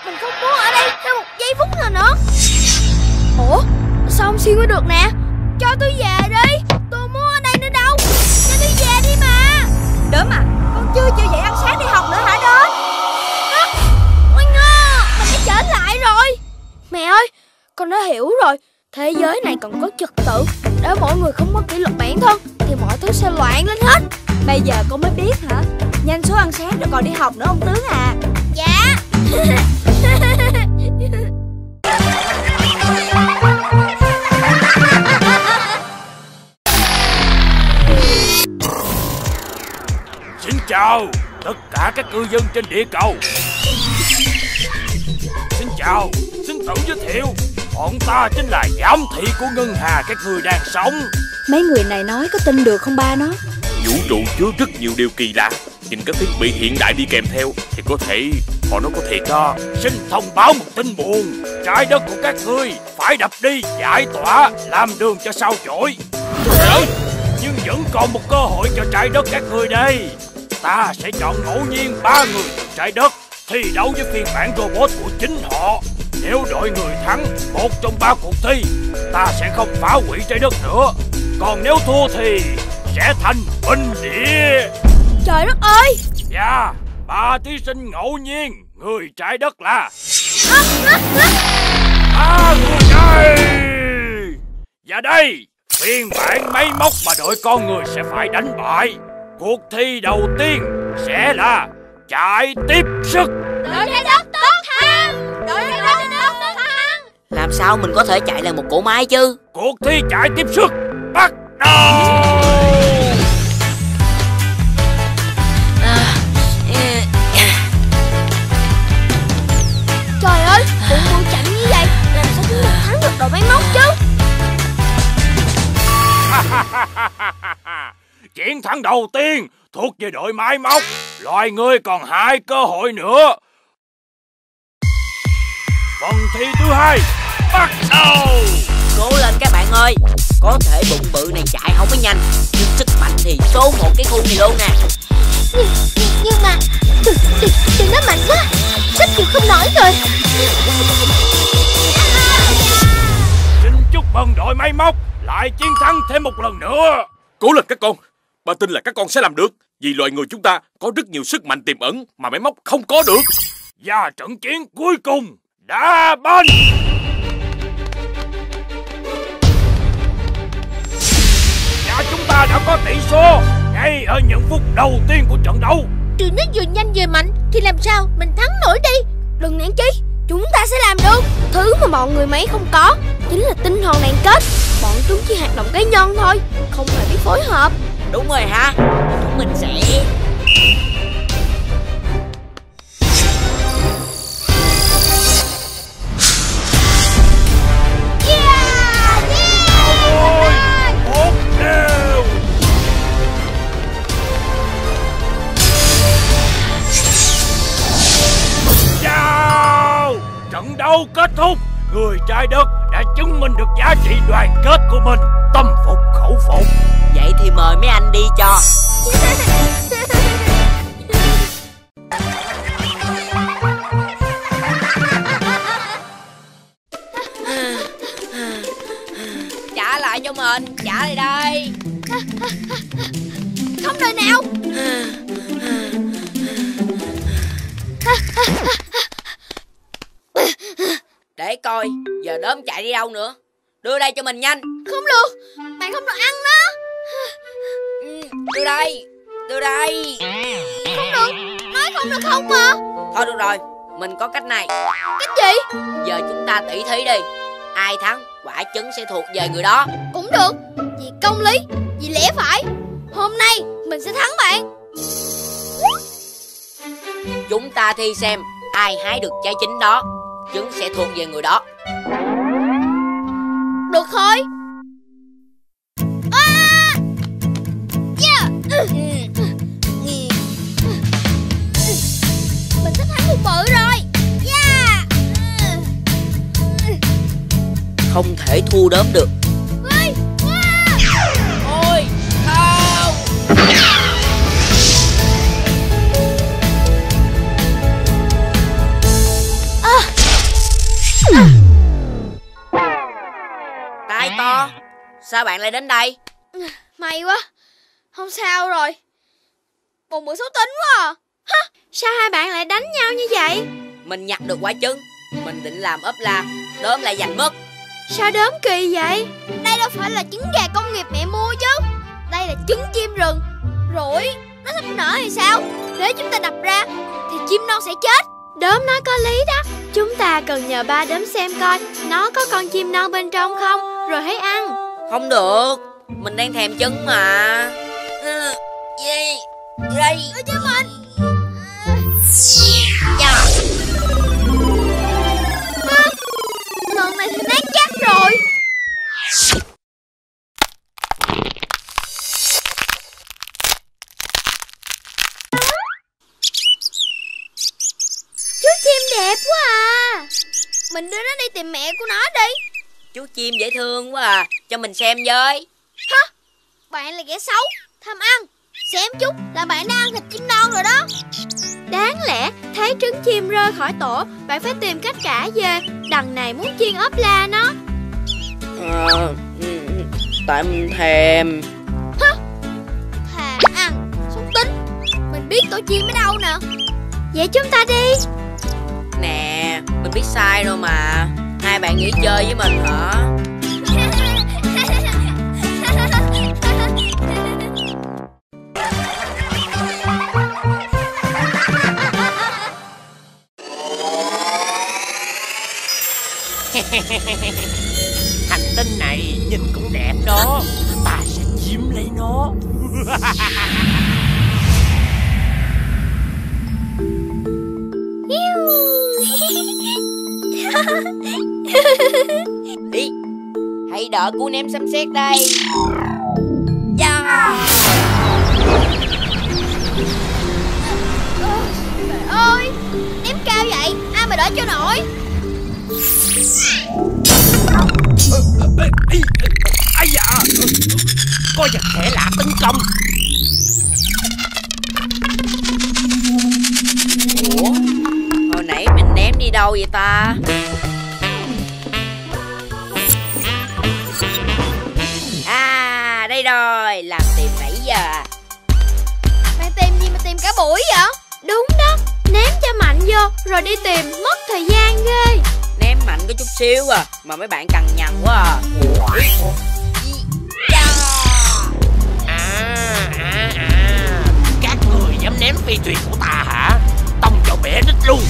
Speaker 2: Mình không muốn ở đây thêm một giây phút nào nữa. Ủa Sao không xuyên qua được nè? Cho tôi về đi. Đớm à? Con chưa chịu dậy ăn sáng đi học nữa hả Đớm? Ôi ngơ Mình đã trở lại rồi. Mẹ ơi, Con đã hiểu rồi. Thế giới này còn có trật tự. Nếu mỗi người không có kỷ luật bản thân, Thì mọi thứ sẽ loạn lên hết.
Speaker 1: Bây giờ con mới biết hả? Nhanh số ăn sáng rồi còn đi học nữa, ông tướng à.
Speaker 2: Dạ. (laughs)
Speaker 4: chào tất cả các cư dân trên địa cầu. Xin chào, xin tự giới thiệu Bọn ta chính là giám thị của ngân hà các người đang sống.
Speaker 1: Mấy người này nói có tin được không ba nó?
Speaker 4: Vũ trụ chứa rất nhiều điều kỳ lạ Nhìn các thiết bị hiện đại đi kèm theo Thì có thể họ nói có thiệt đó Xin thông báo một tin buồn Trái đất của các ngươi phải đập đi giải tỏa Làm đường cho sao chổi. Nhưng vẫn còn một cơ hội cho trái đất các ngươi đây Ta sẽ chọn ngẫu nhiên ba người từ trái đất thi đấu với phiên bản robot của chính họ. Nếu đội người thắng một trong ba cuộc thi, ta sẽ không phá hủy trái đất nữa. Còn nếu thua thì sẽ thành bình địa.
Speaker 2: Trời đất ơi
Speaker 4: Và ba thí sinh ngẫu nhiên, người trái đất là ba người đây. Và đây, phiên bản máy móc mà đội con người sẽ phải đánh bại. Cuộc thi đầu tiên sẽ là chạy tiếp sức.
Speaker 2: Đội trái đất tốt thắng Đội trái đất tốt thắng
Speaker 3: Làm sao mình có thể chạy lại một cỗ máy chứ?
Speaker 4: Cuộc thi chạy tiếp sức bắt đầu.
Speaker 2: Trời ơi Bụng bự chậm như vậy. Làm sao chúng ta thắng được đội máy móc chứ (laughs)
Speaker 4: Chiến thắng đầu tiên thuộc về đội máy móc. Loài người còn hai cơ hội nữa. Phần thi thứ hai bắt đầu.
Speaker 3: Cố lên các bạn ơi Có thể bụng bự này chạy không có nhanh Nhưng sức mạnh thì số một cái khu này luôn nè
Speaker 2: Nhưng, nhưng, nhưng mà Đừng, đừng, đừng nó mạnh quá Sắp chịu không nổi rồi
Speaker 4: Xin chúc mừng đội máy móc lại chiến thắng thêm một lần nữa.
Speaker 6: Cố lên các con Ba tin là các con sẽ làm được. Vì loài người chúng ta có rất nhiều sức mạnh tiềm ẩn Mà máy móc không có được.
Speaker 4: Và trận chiến cuối cùng đã banh. Và chúng ta đã có tỷ số ngay ở những phút đầu tiên của trận đấu.
Speaker 2: Trường nó vừa nhanh vừa mạnh Thì làm sao mình thắng nổi đi? Đừng nản chí Chúng ta sẽ làm được. Thứ mà bọn người máy không có Chính là tinh thần đoàn kết. Bọn chúng chỉ hoạt động cá nhân thôi Không hề biết phối hợp
Speaker 3: Đúng rồi hả Chúng mình sẽ
Speaker 4: Trận đấu kết thúc. Người trái đất đã chứng minh được giá trị đoàn kết của mình. Tâm phục khẩu phục.
Speaker 3: Vậy thì mời mấy anh đi cho Trả lại cho mình Trả lại đây
Speaker 2: Không đời nào
Speaker 3: Để coi Giờ đốm chạy đi đâu nữa. Đưa đây cho mình nhanh.
Speaker 2: Không được Bạn không được ăn nó.
Speaker 3: Ừ, Đưa đây Đưa đây.
Speaker 2: Không được Nói không được không mà.
Speaker 3: Thôi được rồi Mình có cách này.
Speaker 2: Cách gì?
Speaker 3: Giờ chúng ta tỉ thí đi. Ai thắng quả trứng sẽ thuộc về người đó.
Speaker 2: Cũng được Vì công lý Vì lẽ phải. Hôm nay mình sẽ thắng bạn.
Speaker 3: Chúng ta thi xem Ai hái được trái chín đó Trứng sẽ thuộc về người đó
Speaker 2: Được thôi à! yeah! ừ. Mình sẽ thắng một bự rồi yeah!
Speaker 3: Không thể thua đốm được Sao bạn lại đến đây?
Speaker 2: May quá Không sao rồi. Một bữa xấu tính quá à. Hả? Sao hai bạn lại đánh nhau như vậy?
Speaker 3: Mình nhặt được quả trứng Mình định làm ốp la Đốm lại giành mất.
Speaker 2: Sao đốm kỳ vậy? Đây đâu phải là trứng gà công nghiệp mẹ mua chứ. Đây là trứng chim rừng. Rồi Nó sắp nở hay sao? Nếu chúng ta đập ra Thì chim non sẽ chết. Đốm nói có lý đó. Chúng ta cần nhờ ba đốm xem coi Nó có con chim non bên trong không Rồi hãy ăn
Speaker 3: Không được. Mình đang thèm trứng mà. Ừ, Gì Đây
Speaker 2: cho mình.
Speaker 3: Dạ.
Speaker 2: Lần này thì nát chắc rồi. Chú chim đẹp quá à. Mình đưa nó đi tìm mẹ của nó đi
Speaker 3: Chú chim dễ thương quá à Cho mình xem với.
Speaker 2: Hả? Bạn là kẻ xấu Tham ăn. Xem chút là bạn đã ăn thịt chim non rồi đó. Đáng lẽ thấy trứng chim rơi khỏi tổ Bạn phải tìm cách trả về. Đằng này muốn chiên ốp la nó.
Speaker 3: Ờ, ừ, tại mình thèm
Speaker 2: Thà ăn Sống tính. Mình biết tổ chim ở đâu nè. Vậy chúng ta đi.
Speaker 3: Nè, mình biết sai rồi mà Hai bạn nghỉ chơi với mình hả?
Speaker 8: Hành tinh này nhìn cũng đẹp đó Ta sẽ chiếm lấy nó (laughs) (laughs)
Speaker 3: Đi Hãy đỡ cú ném sấm sét đây. Dạ.
Speaker 2: Trời ơi Ném cao vậy Ai mà đỡ cho nổi?
Speaker 8: Ây da. Có vật thể lạ tấn công.
Speaker 3: Ủa Hồi nãy mình ném đi đâu vậy ta đây rồi Làm tìm nãy giờ.
Speaker 2: Bạn tìm gì mà tìm cả buổi vậy? Đúng đó Ném cho mạnh vô Rồi đi tìm Mất thời gian ghê.
Speaker 3: Ném mạnh có chút xíu à Mà mấy bạn cằn nhằn quá à.
Speaker 8: À à à. Các người dám ném phi thuyền của ta hả? Tông cho bể đít luôn.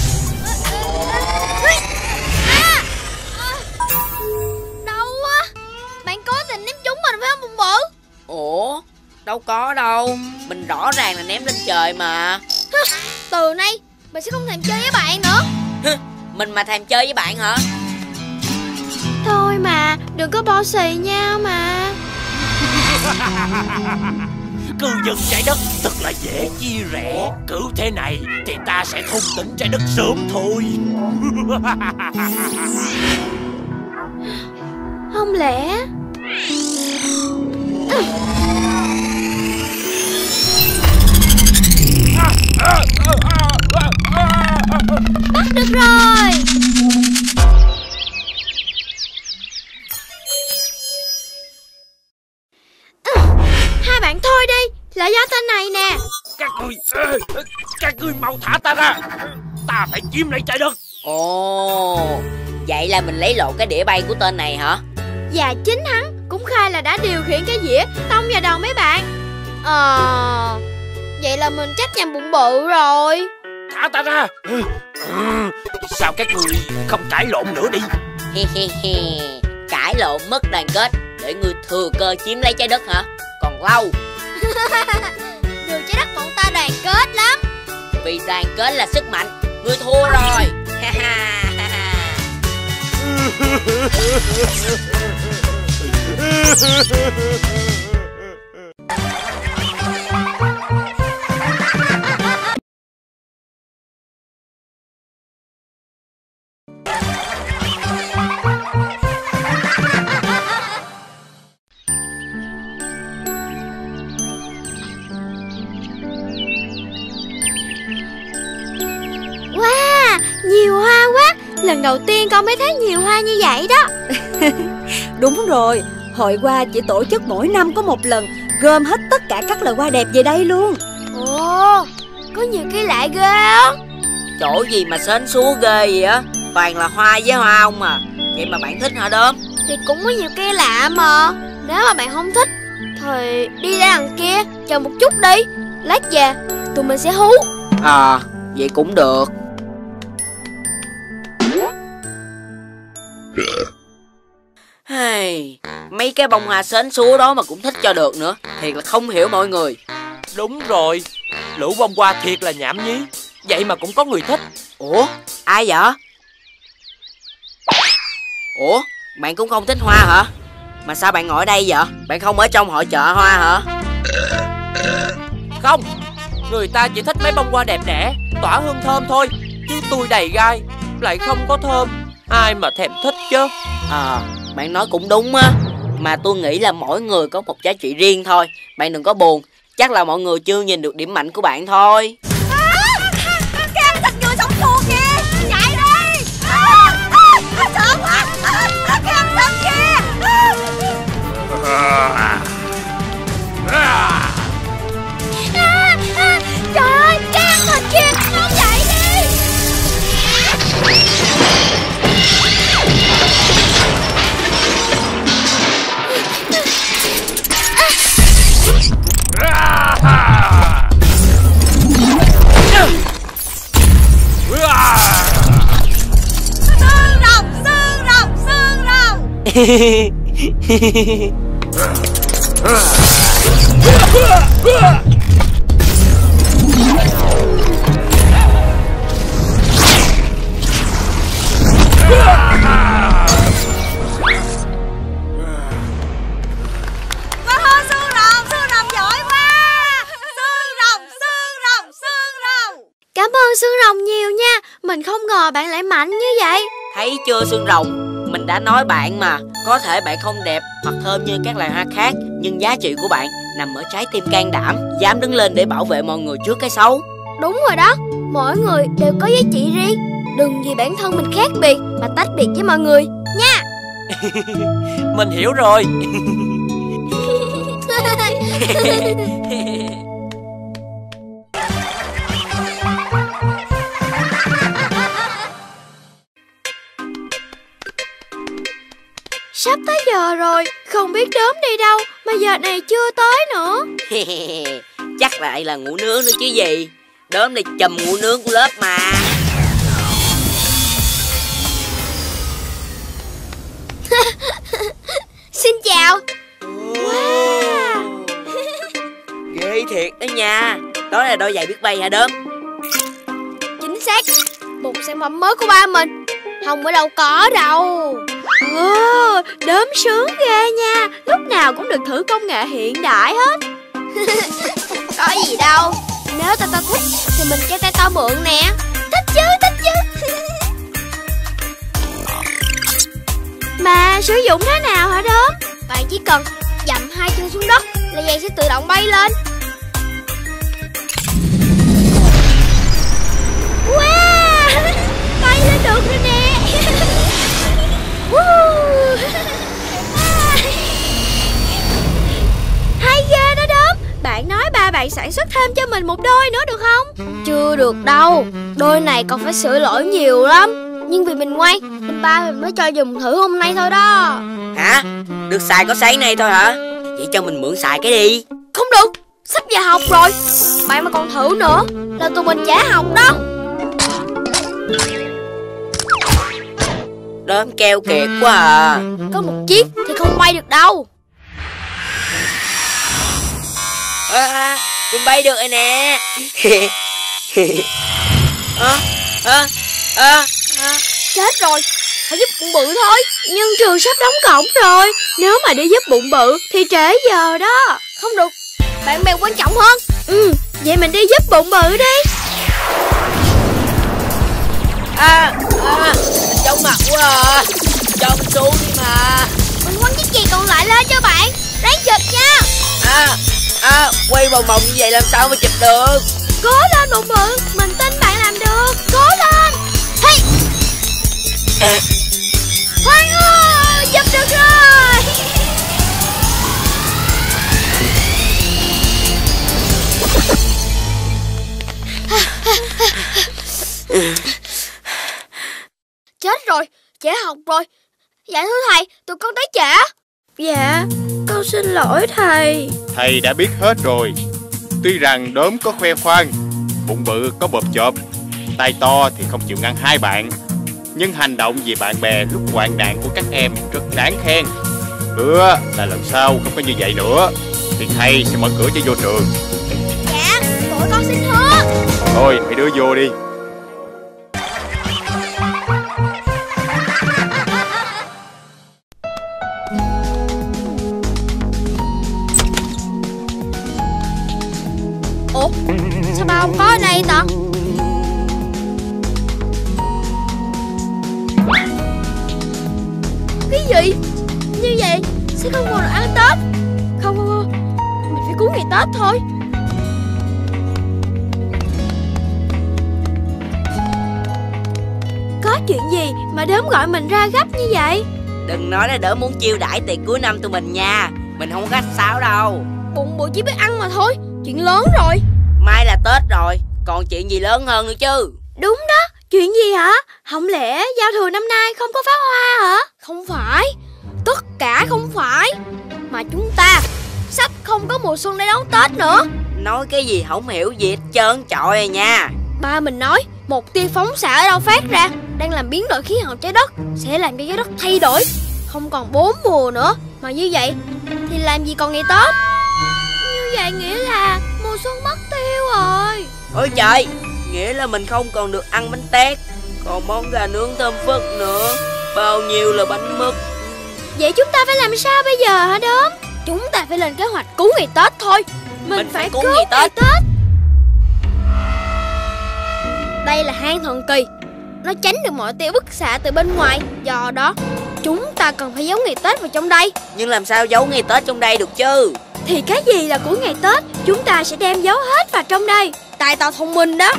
Speaker 2: Đâu á Bạn cố tình ném trúng mình phải không bụng bự
Speaker 3: Ủa Đâu có đâu. Mình rõ ràng là ném lên trời mà.
Speaker 2: Từ nay Mình sẽ không thèm chơi với bạn nữa.
Speaker 3: Mình mà thèm chơi với bạn hả?
Speaker 2: Thôi mà Đừng có bỏ xì nhau mà. (laughs)
Speaker 8: Cư dân trái đất thật là dễ chia rẽ. Cứ thế này thì ta sẽ thông tỉnh trái đất sớm thôi. (laughs)
Speaker 2: Không lẽ? Bắt (laughs)
Speaker 8: Chiếm lấy trái đất
Speaker 3: Ồ Vậy là mình lấy lộ cái đĩa bay của tên này hả?
Speaker 2: Và chính hắn. Cũng khai là đã điều khiển cái dĩa tông vào đầu mấy bạn. Ờ Vậy là mình trách nhầm bụng bự rồi.
Speaker 8: Thả ta ra. Ừ, Sao các người không cãi lộn nữa đi?
Speaker 3: Hi hi hi Cãi lộn mất đoàn kết Để ngươi thừa cơ chiếm lấy trái đất hả? Còn lâu. (laughs)
Speaker 2: Đường trái đất bọn ta đoàn kết lắm.
Speaker 3: Vì đoàn kết là sức mạnh Ngươi thua rồi Ha ha ha ha.
Speaker 2: Đầu tiên con mới thấy nhiều hoa như vậy đó. (laughs)
Speaker 1: Đúng rồi Hội hoa chỉ tổ chức mỗi năm có một lần Gom hết tất cả các loài hoa đẹp về đây luôn.
Speaker 2: Ồ Có nhiều cái lạ ghê không?
Speaker 3: Chỗ gì mà sến súa ghê vậy á? Toàn là hoa với hoa không à. Vậy mà bạn thích hả đốm?
Speaker 2: Thì cũng có nhiều cây lạ mà. Nếu mà bạn không thích Thì đi ra đằng kia Chờ một chút đi. Lát về Tụi mình sẽ hú.
Speaker 3: À vậy cũng được Hey, mấy cái bông hoa sến súa đó mà cũng thích cho được nữa. Thiệt là không hiểu mọi người.
Speaker 5: Đúng rồi. Lũ bông hoa thiệt là nhảm nhí. Vậy mà cũng có người thích.
Speaker 3: Ủa? Ai vậy? Ủa? Bạn cũng không thích hoa hả? Mà sao bạn ngồi ở đây vậy? Bạn không ở trong hội chợ hoa hả?
Speaker 5: Không. Người ta chỉ thích mấy bông hoa đẹp đẽ Tỏa hương thơm thôi. Chứ tôi đầy gai Lại không có thơm. Ai mà thèm thích chứ?
Speaker 3: Ờ bạn nói cũng đúng á Mà tôi nghĩ là mỗi người có một giá trị riêng thôi. Bạn đừng có buồn Chắc là mọi người chưa nhìn được điểm mạnh của bạn thôi.
Speaker 1: À,
Speaker 2: Cảm ơn xương Rồng nhiều nha. Mình không ngờ bạn lại mạnh như vậy.
Speaker 3: Thấy chưa xương rồng? Mình đã nói bạn mà. Có thể bạn không đẹp hoặc thơm như các loài hoa khác Nhưng giá trị của bạn nằm ở trái tim can đảm. Dám đứng lên để bảo vệ mọi người trước cái xấu.
Speaker 2: Đúng rồi đó. Mỗi người đều có giá trị riêng. Đừng vì bản thân mình khác biệt Mà tách biệt với mọi người. Nha! (laughs)
Speaker 5: Mình hiểu rồi (laughs) (laughs)
Speaker 2: giờ rồi Không biết đốm đi đâu Mà giờ này chưa tới nữa. (laughs)
Speaker 3: Chắc lại là ngủ nướng nữa chứ gì. Đốm này chùm ngủ nướng của lớp mà. (laughs)
Speaker 2: Xin chào.
Speaker 3: Wow. Ghê thiệt đó nha. Đó là đôi giày biết bay hả đốm?
Speaker 2: Chính xác. Một sản phẩm mới của ba mình. Không ở đâu có đâu Ồ, đốm sướng ghê nha. Lúc nào cũng được thử công nghệ hiện đại hết. (laughs) Có gì đâu. Nếu tao tao thích Thì mình cho tay tao mượn nè. Thích chứ, thích chứ. (laughs) Mà sử dụng thế nào hả đốm? Bạn chỉ cần dậm hai chân xuống đất Là giày sẽ tự động bay lên. Wow! (laughs) Bay lên được rồi nè. (laughs) Hay ghê đó đốm. Bạn nói ba bạn sản xuất thêm cho mình một đôi nữa được không? Chưa được đâu. Đôi này còn phải sửa lỗi nhiều lắm. Nhưng vì mình ngoan Nên ba mình mới cho dùng thử hôm nay thôi đó.
Speaker 3: Hả? Được xài có sáng nay thôi hả? Vậy cho mình mượn xài cái đi.
Speaker 2: Không được. Sắp giờ học rồi. Bạn mà còn thử nữa Là tụi mình trả học đó
Speaker 3: Đốm keo kiệt quá à.
Speaker 2: Có một chiếc thì không bay được đâu.
Speaker 3: À, Mình bay được rồi nè. À, à, à, à.
Speaker 2: Chết rồi Phải giúp bụng bự thôi. Nhưng trường sắp đóng cổng rồi. Nếu mà đi giúp bụng bự Thì trễ giờ đó. Không được. Bạn bè quan trọng hơn. Ừ Vậy mình đi giúp bụng bự đi.
Speaker 3: À, à, chóng mặt quá à. Mình xuống đi mà.
Speaker 2: Mình quăng chiếc gì còn lại lên cho bạn. Ráng chụp nha.
Speaker 3: À, à, quay vòng vòng như vậy làm sao mà chụp được?
Speaker 2: Cố lên bụng bự. Mình tin bạn làm được. Cố lên. Hey. Hoan ơi Giúp được rồi Chết rồi Trễ học rồi. Dạ thưa thầy Tụi con tới trễ. Dạ Con xin lỗi thầy.
Speaker 4: Thầy đã biết hết rồi. Tuy rằng đốm có khoe khoang Bụng bự có bợp chộp tay to thì không chịu ngăn hai bạn. Nhưng hành động vì bạn bè lúc hoạn nạn của các em rất đáng khen. Hứa là lần sau không có như vậy nữa Thì thầy sẽ mở cửa cho vô trường.
Speaker 2: Dạ Tụi con xin hứa.
Speaker 4: Thôi hãy đưa vô đi
Speaker 2: không có ở đây ta Cái gì? Như vậy Sẽ không còn được ăn Tết. Không không không. Mình phải cứu ngày Tết thôi. Có chuyện gì mà đớm gọi mình ra gấp như vậy?
Speaker 3: Đừng nói là đỡ muốn chiêu đãi tiệc cuối năm tụi mình nha. Mình không có khách sáo đâu.
Speaker 2: Bụng bự chỉ biết ăn mà thôi. Chuyện lớn rồi
Speaker 3: Mai là Tết rồi Còn chuyện gì lớn hơn nữa chứ?
Speaker 2: Đúng đó, chuyện gì hả? Không lẽ giao thừa năm nay không có pháo hoa hả? Không phải, tất cả không phải. Mà chúng ta sắp không có mùa xuân để đón Tết nữa.
Speaker 3: Nói cái gì không hiểu gì hết trơn trọi à nha.
Speaker 2: Ba mình nói một tia phóng xạ ở đâu phát ra Đang làm biến đổi khí hậu trái đất Sẽ làm cho trái đất thay đổi. Không còn bốn mùa nữa Mà như vậy thì làm gì còn ngày Tết vậy nghĩa là mùa xuân mất tiêu rồi.
Speaker 3: Ôi trời Nghĩa là mình không còn được ăn bánh tét Còn món gà nướng thơm phức nữa. Bao nhiêu là bánh mứt.
Speaker 2: Vậy chúng ta phải làm sao bây giờ hả đốm? Chúng ta phải lên kế hoạch cứu ngày Tết thôi. Mình,
Speaker 3: Mình phải
Speaker 2: phải
Speaker 3: cứu
Speaker 2: cứu
Speaker 3: ngày Tết.
Speaker 2: Tết. Đây là hang thần kỳ. Nó tránh được mọi tia bức xạ từ bên ngoài. Do đó Chúng ta cần phải giấu ngày Tết vào trong đây.
Speaker 3: Nhưng làm sao giấu ngày Tết trong đây được chứ
Speaker 2: Thì cái gì là của ngày Tết Chúng ta sẽ đem giấu hết vào trong đây. Tài tao thông minh đó.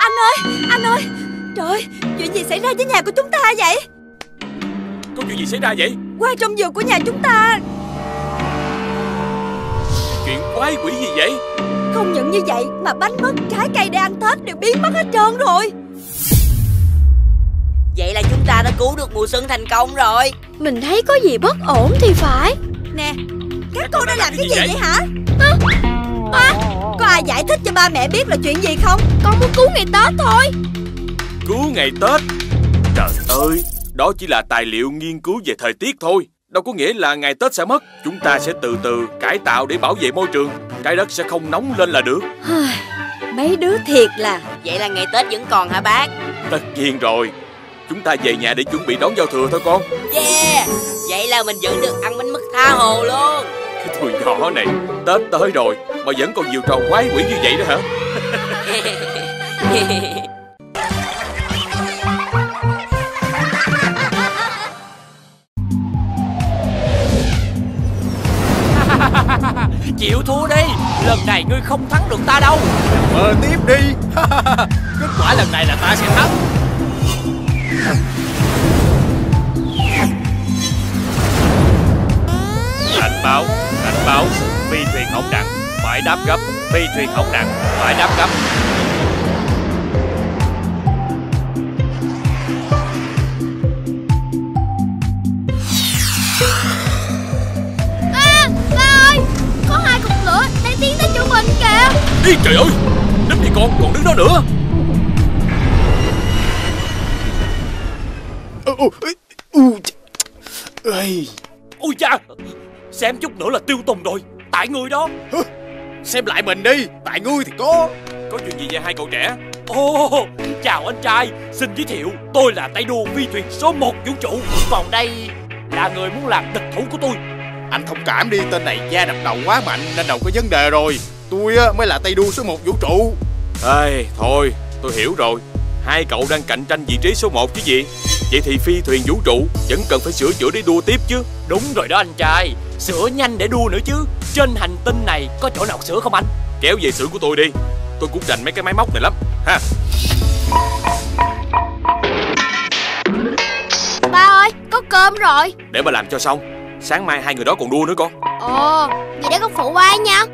Speaker 1: Anh ơi, anh ơi. Trời, chuyện gì xảy ra với nhà của chúng ta vậy?
Speaker 6: Có chuyện gì xảy ra vậy?
Speaker 1: Qua trong vườn của nhà chúng ta.
Speaker 6: Chuyện quái quỷ gì vậy?
Speaker 1: Không những như vậy mà bánh mứt, trái cây để ăn Tết đều biến mất hết trơn rồi
Speaker 3: Vậy là chúng ta đã cứu được mùa xuân thành công rồi.
Speaker 2: Mình thấy có gì bất ổn thì phải.
Speaker 1: Nè, các cô đang làm cái gì
Speaker 6: vậy?
Speaker 1: hả? À, Có ai giải thích cho ba mẹ biết là chuyện gì không?
Speaker 2: Con muốn cứu ngày Tết thôi.
Speaker 6: Cứu ngày Tết? Trời ơi Đó chỉ là tài liệu nghiên cứu về thời tiết thôi. Đâu có nghĩa là ngày Tết sẽ mất. Chúng ta sẽ từ từ cải tạo để bảo vệ môi trường. Trái đất sẽ không nóng lên là được.
Speaker 1: Mấy đứa thiệt là.
Speaker 3: Vậy là ngày Tết vẫn còn hả bác?
Speaker 6: Tất nhiên rồi Chúng ta về nhà để chuẩn bị đón giao thừa thôi con.
Speaker 3: Yeah Vậy là mình vẫn được ăn bánh mứt tha hồ luôn.
Speaker 6: Cái tụi nhỏ này Tết tới rồi Mà vẫn còn nhiều trò quái quỷ như vậy đó hả? (laughs)
Speaker 8: Chịu thua đi Lần này ngươi không thắng được ta đâu.
Speaker 10: Mơ tiếp đi. (laughs) Kết quả lần này là ta sẽ thắng
Speaker 6: Cảnh báo Cảnh báo. Phi thuyền hỏng nặng Phải đáp gấp. Phi thuyền hỏng nặng Phải đáp gấp.
Speaker 2: À, ba ơi Có hai cục lửa đang tiến tới chỗ mình kìa.
Speaker 6: Đi trời ơi Núp đi con còn đứng đó nữa
Speaker 8: Xem chút nữa là tiêu tùng rồi. Tại ngươi đó.
Speaker 10: Xem lại mình đi Tại ngươi thì có.
Speaker 6: Có chuyện gì vậy hai cậu trẻ?
Speaker 8: Ồ Chào anh trai Xin giới thiệu Tôi là tay đua phi thuyền số 1 vũ trụ. Còn đây là người muốn làm địch thủ của tôi.
Speaker 10: Anh thông cảm đi Tên này da đập đầu quá mạnh Nên đầu có vấn đề rồi. Tôi á, mới là tay đua số 1 vũ trụ.
Speaker 6: Ê, thôi, tôi hiểu rồi. Hai cậu đang cạnh tranh vị trí số 1 chứ gì Vậy thì phi thuyền vũ trụ Vẫn cần phải sửa chữa để đua tiếp chứ.
Speaker 8: Đúng rồi đó anh trai Sửa nhanh để đua nữa chứ. Trên hành tinh này có chỗ nào sửa không anh?
Speaker 6: Kéo về xưởng của tôi đi. Tôi cũng rành mấy cái máy móc này lắm ha.
Speaker 2: Ba ơi có cơm rồi.
Speaker 6: Để mà làm cho xong Sáng mai hai người đó còn đua nữa con.
Speaker 2: Ồ Vậy để con phụ ba nha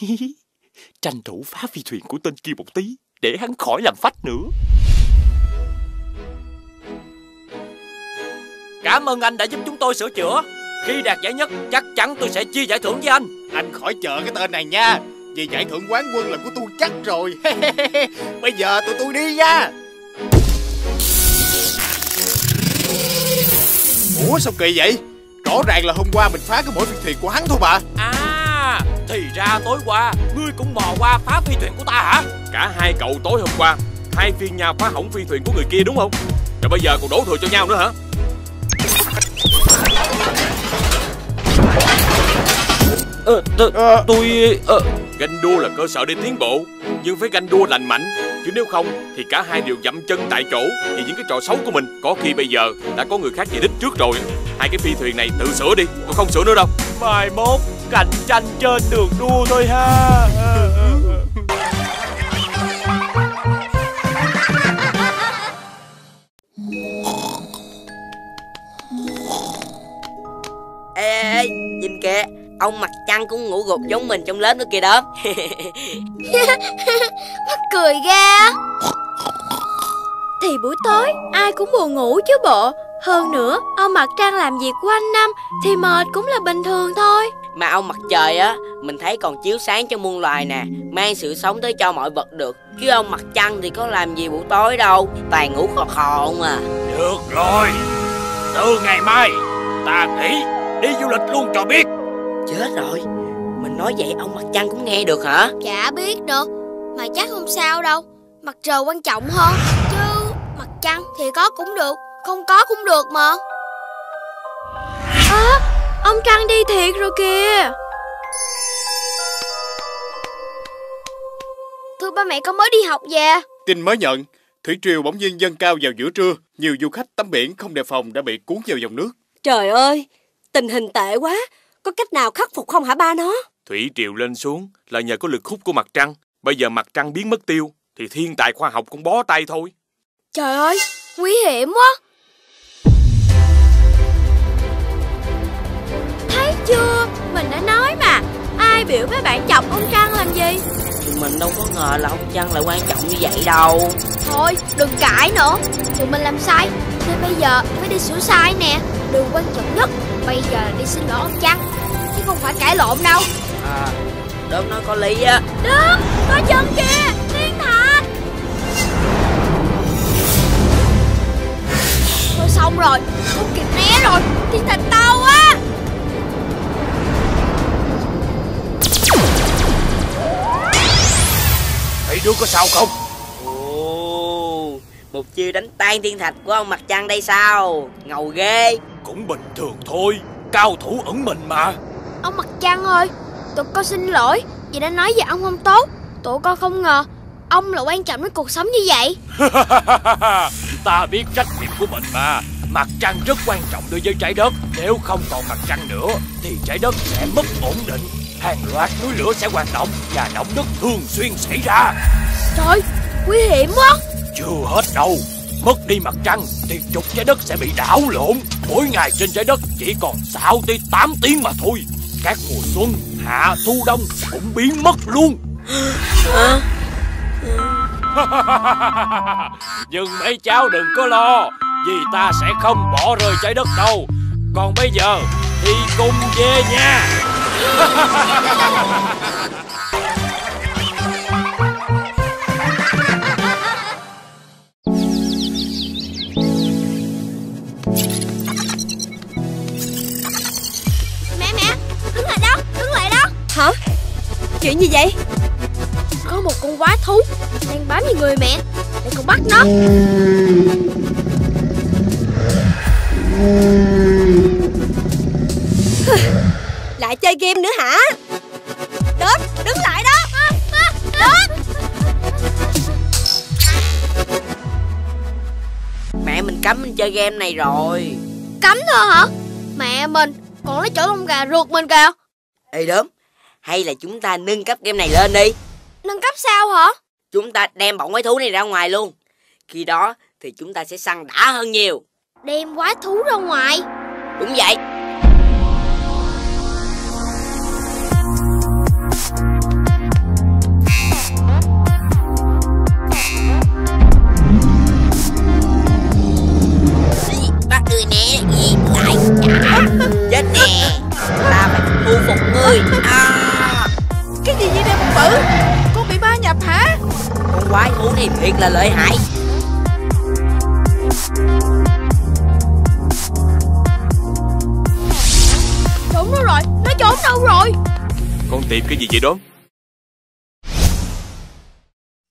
Speaker 2: (laughs)
Speaker 8: Tranh thủ phá phi thuyền của tên kia một tí Để hắn khỏi làm phách nữa. Cảm ơn anh đã giúp chúng tôi sửa chữa. Khi đạt giải nhất chắc chắn tôi sẽ chia giải thưởng với anh.
Speaker 10: Anh khỏi chờ cái tên này nha. Vì giải thưởng quán quân là của tôi chắc rồi. (laughs) Bây giờ tụi tôi đi nha. Ủa sao kỳ vậy? Rõ ràng là hôm qua mình phá cái mỗi phi thuyền của hắn thôi mà.
Speaker 8: À Thì ra tối qua Ngươi cũng mò qua phá phi thuyền của ta hả?
Speaker 6: Cả hai cậu tối hôm qua Hai phiên nhau phá hỏng phi thuyền của người kia đúng không? Rồi bây giờ còn đổ thừa cho nhau nữa hả?
Speaker 8: Ờ,
Speaker 10: Ờ.
Speaker 8: tôi... Ờ,
Speaker 6: Ganh đua là cơ sở để tiến bộ Nhưng phải ganh đua lành mạnh. Chứ nếu không thì cả hai đều dậm chân tại chỗ Vì những cái trò xấu của mình. Có khi bây giờ đã có người khác về đích trước rồi. Hai cái phi thuyền này tự sửa đi Tôi không sửa nữa đâu.
Speaker 8: Mai mốt cạnh tranh trên đường đua thôi ha.
Speaker 3: Ê, ê, ê, nhìn kìa Ông mặt trăng cũng ngủ gục giống mình trong lớp nữa kìa đó. (laughs)
Speaker 2: Mắc cười ghê á. Thì buổi tối ai cũng buồn ngủ chứ bộ. Hơn nữa ông mặt trăng làm việc quanh năm Thì mệt cũng là bình thường thôi
Speaker 3: Mà ông mặt trời á Mình thấy còn chiếu sáng cho muôn loài nè Mang sự sống tới cho mọi vật được. Chứ ông mặt trăng thì có làm gì buổi tối đâu Toàn ngủ khò khò không à.
Speaker 4: Được rồi. Từ ngày mai Ta nghĩ đi du lịch luôn cho biết.
Speaker 3: Chết rồi. Mình nói vậy ông mặt trăng cũng nghe được hả?
Speaker 2: Chả biết nữa. Mà chắc không sao đâu. Mặt trời quan trọng hơn Chứ mặt trăng thì có cũng được Không có cũng được mà. À Ông Trăng đi thiệt rồi kìa Thưa ba mẹ con mới đi học về
Speaker 10: Tin mới nhận, thủy triều bỗng nhiên dâng cao vào giữa trưa, nhiều du khách tắm biển không đề phòng đã bị cuốn vào dòng nước.
Speaker 11: Trời ơi, tình hình tệ quá. Có cách nào khắc phục không hả ba nó?
Speaker 6: Thủy triều lên xuống là nhờ có lực hút của mặt trăng. Bây giờ mặt trăng biến mất tiêu thì thiên tài khoa học cũng bó tay thôi.
Speaker 2: Trời ơi, nguy hiểm quá chưa, mình đã nói mà. Ai biểu mấy bạn chọc ông Trăng làm gì?
Speaker 3: Thì mình đâu có ngờ là ông trăng lại quan trọng như vậy đâu.
Speaker 2: Thôi, đừng cãi nữa. Tụi mình làm sai. Nên bây giờ phải đi sửa sai nè. Điều quan trọng nhất Bây giờ là đi xin lỗi ông Trăng. Chứ không phải cãi lộn đâu.
Speaker 3: À Đốm nói có lý á.
Speaker 2: Đứng, có chân kìa. Thiên Thạch Thôi xong rồi. Không kịp né rồi. Thiên Thạch to quá
Speaker 4: Mấy đứa có sao không?
Speaker 3: Ồ Một chiêu đánh tan thiên thạch của ông mặt trăng đây sao? Ngầu ghê.
Speaker 4: Cũng bình thường thôi Cao thủ ẩn mình mà.
Speaker 2: Ông Mặt Trăng ơi Tụi con xin lỗi Vì đã nói về ông không tốt. Tụi con không ngờ Ông là quan trọng với cuộc sống như vậy. (laughs)
Speaker 4: Ta biết trách nhiệm của mình mà. Mặt trăng rất quan trọng đối với trái đất. Nếu không còn mặt trăng nữa Thì trái đất sẽ mất ổn định Hàng loạt núi lửa sẽ hoạt động Và động đất thường xuyên xảy ra.
Speaker 2: Trời Nguy hiểm quá.
Speaker 4: Chưa hết đâu. Mất đi mặt trăng Thì trục trái đất sẽ bị đảo lộn. Mỗi ngày trên trái đất chỉ còn 6 tới 8 tiếng mà thôi. Các mùa xuân, hạ, thu, đông cũng biến mất luôn.
Speaker 3: Hả? (laughs)
Speaker 4: Nhưng mấy cháu đừng có lo Vì ta sẽ không bỏ rơi trái đất đâu. Còn bây giờ thì cùng về nha
Speaker 2: Mẹ mẹ Đứng lại đó Đứng lại đó
Speaker 11: Hả? Chuyện gì vậy?
Speaker 2: Có một con quái thú Đang bám vào người mẹ Để con bắt nó
Speaker 11: Lại chơi game nữa hả? Đớt, đứng lại đó.
Speaker 2: Đớt
Speaker 3: Mẹ mình cấm mình chơi game này rồi.
Speaker 2: Cấm thôi hả? Mẹ mình Còn lấy chỗ lông gà ruột mình kìa.
Speaker 3: Ê đốm Hay là chúng ta nâng cấp game này lên đi.
Speaker 2: Nâng cấp sao hả?
Speaker 3: Chúng ta đem bọn quái thú này ra ngoài luôn. Khi đó thì chúng ta sẽ săn đã hơn nhiều.
Speaker 2: Đem quái thú ra ngoài.
Speaker 3: Đúng vậy Bắt người nè gì lại Chết nè. Ta phải thu phục ngươi à,
Speaker 7: Cái gì vậy đây một bự Con bị ma nhập hả?
Speaker 3: Con quái thú này thiệt là lợi hại.
Speaker 2: Trốn đâu rồi? Nó trốn đâu rồi?
Speaker 6: Con tìm cái gì vậy đốm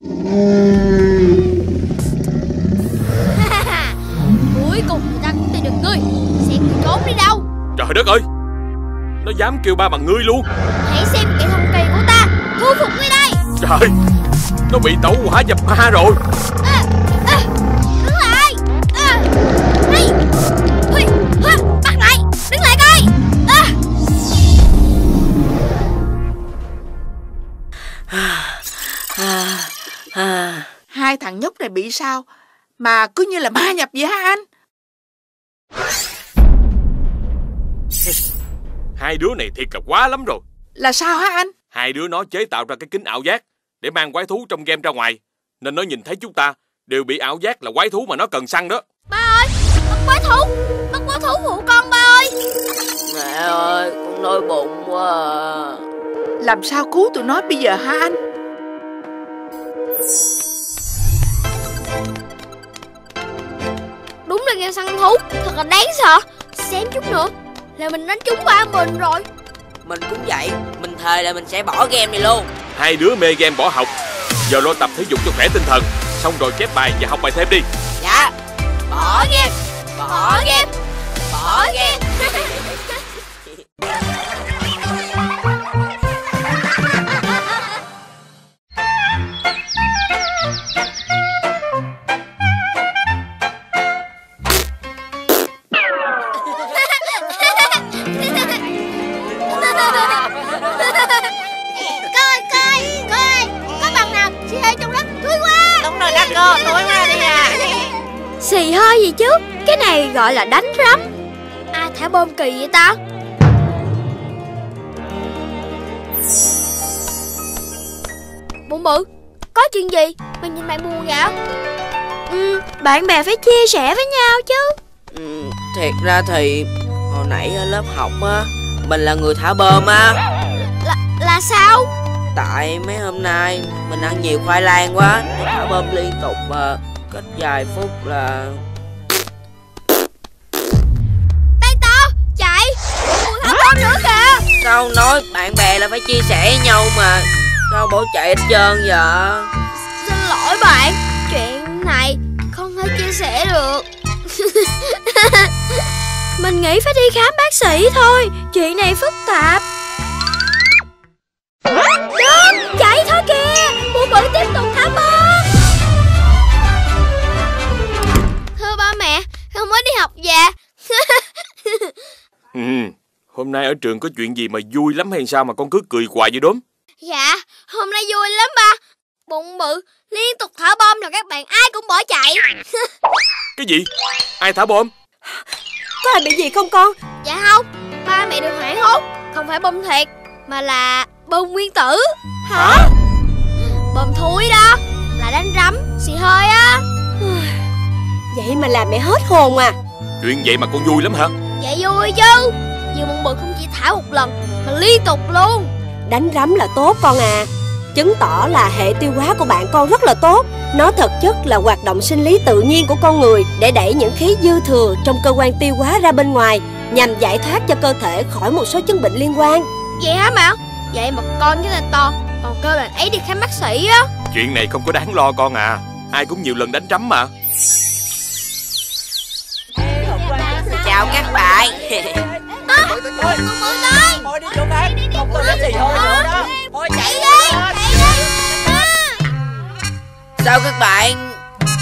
Speaker 6: (laughs)
Speaker 2: Cuối cùng được ngươi. Xem ngươi trốn đi đâu.
Speaker 6: Trời đất ơi Nó dám kêu ba bằng ngươi luôn.
Speaker 2: Hãy xem kẻ thần kỳ của ta Thu phục ngươi đây.
Speaker 6: Trời Nó bị tẩu hỏa nhập ma rồi.
Speaker 2: À, à, Đứng lại. À, Hey, Huy, ha, Bắt lại Đứng lại coi. À.
Speaker 3: à, à.
Speaker 7: Hai thằng nhóc này bị sao Mà cứ như là ma nhập vậy hả anh
Speaker 6: Hai đứa này thiệt là quá lắm rồi.
Speaker 7: Là sao hả anh?
Speaker 6: Hai đứa nó chế tạo ra cái kính ảo giác Để mang quái thú trong game ra ngoài. Nên nó nhìn thấy chúng ta Đều bị ảo giác là quái thú mà nó cần săn đó.
Speaker 2: Ba ơi Bắt quái thú Bắt quái thú phụ con ba ơi.
Speaker 3: Mẹ ơi con đói bụng quá à.
Speaker 7: Làm sao cứu tụi nó bây giờ hả anh
Speaker 2: Đúng là game săn thú. Thật là đáng sợ. Xém chút nữa Là mình đánh trúng ba mình rồi.
Speaker 3: Mình cũng vậy. Mình thề là mình sẽ bỏ game này luôn.
Speaker 6: Hai đứa mê game bỏ học. Giờ lo tập thể dục cho khỏe tinh thần. Xong rồi chép bài và học bài thêm đi.
Speaker 3: Dạ.
Speaker 2: Bỏ game. Bỏ game. Bỏ game (laughs) xì hơi gì chứ? Cái này gọi là đánh rắm. Ai thả bom kỳ vậy ta? Bụng bự có chuyện gì? Mày nhìn mày buồn vậy? Ừ bạn bè phải chia sẻ với nhau chứ.
Speaker 3: Ừ, Thiệt ra thì Hồi nãy ở lớp học á Mình là người thả bơm á.
Speaker 2: Là là sao?
Speaker 3: Tại mấy hôm nay Mình ăn nhiều khoai lang quá thả bơm liên tục mà Cách vài phút là
Speaker 2: tay to chạy! Bự thả nữa kìa!
Speaker 3: Sao nói bạn bè là phải chia sẻ với nhau mà Sao bỏ chạy hết trơn vậy?
Speaker 2: Xin lỗi bạn chuyện này không thể chia sẻ được. (laughs) Mình nghĩ phải đi khám bác sĩ thôi chuyện này phức tạp mới đi học về. (laughs)
Speaker 6: Ừ, Hôm nay ở trường có chuyện gì mà vui lắm hay sao mà con cứ cười hoài vậy đốm?
Speaker 2: Dạ Hôm nay vui lắm ba. Bụng bự liên tục thả bom rồi các bạn ai cũng bỏ chạy. (laughs)
Speaker 6: Cái gì? Ai thả bom?
Speaker 11: Có ai bị gì không con?
Speaker 2: Dạ không Ba mẹ đừng hoảng hốt Không phải bom thiệt Mà là bom nguyên tử.
Speaker 11: Hả?
Speaker 2: Bom thúi đó Là đánh rắm Xì hơi á
Speaker 11: Vậy mà làm mẹ hết hồn à.
Speaker 6: Chuyện vậy mà con vui lắm hả?
Speaker 2: Dạ vui chứ. Vừa bụng bự không chỉ thả một lần Mà liên tục luôn.
Speaker 11: Đánh rắm là tốt con à. Chứng tỏ là hệ tiêu hóa của bạn con rất là tốt. Nó thực chất là hoạt động sinh lý tự nhiên của con người Để đẩy những khí dư thừa trong cơ quan tiêu hóa ra bên ngoài Nhằm giải thoát cho cơ thể khỏi một số chứng bệnh liên quan.
Speaker 2: Vậy hả mẹ Vậy mà con cái là to Còn kêu bạn ấy đi khám bác sĩ á.
Speaker 6: Chuyện này không có đáng lo con à. Ai cũng nhiều lần đánh trắm mà
Speaker 3: Chào các bạn. (laughs)
Speaker 2: Bự tới
Speaker 8: Thôi đi chỗ khác. Không có gì thôi nữa đó. Thôi
Speaker 2: Chạy đi Chạy đi. À.
Speaker 3: Sao các bạn?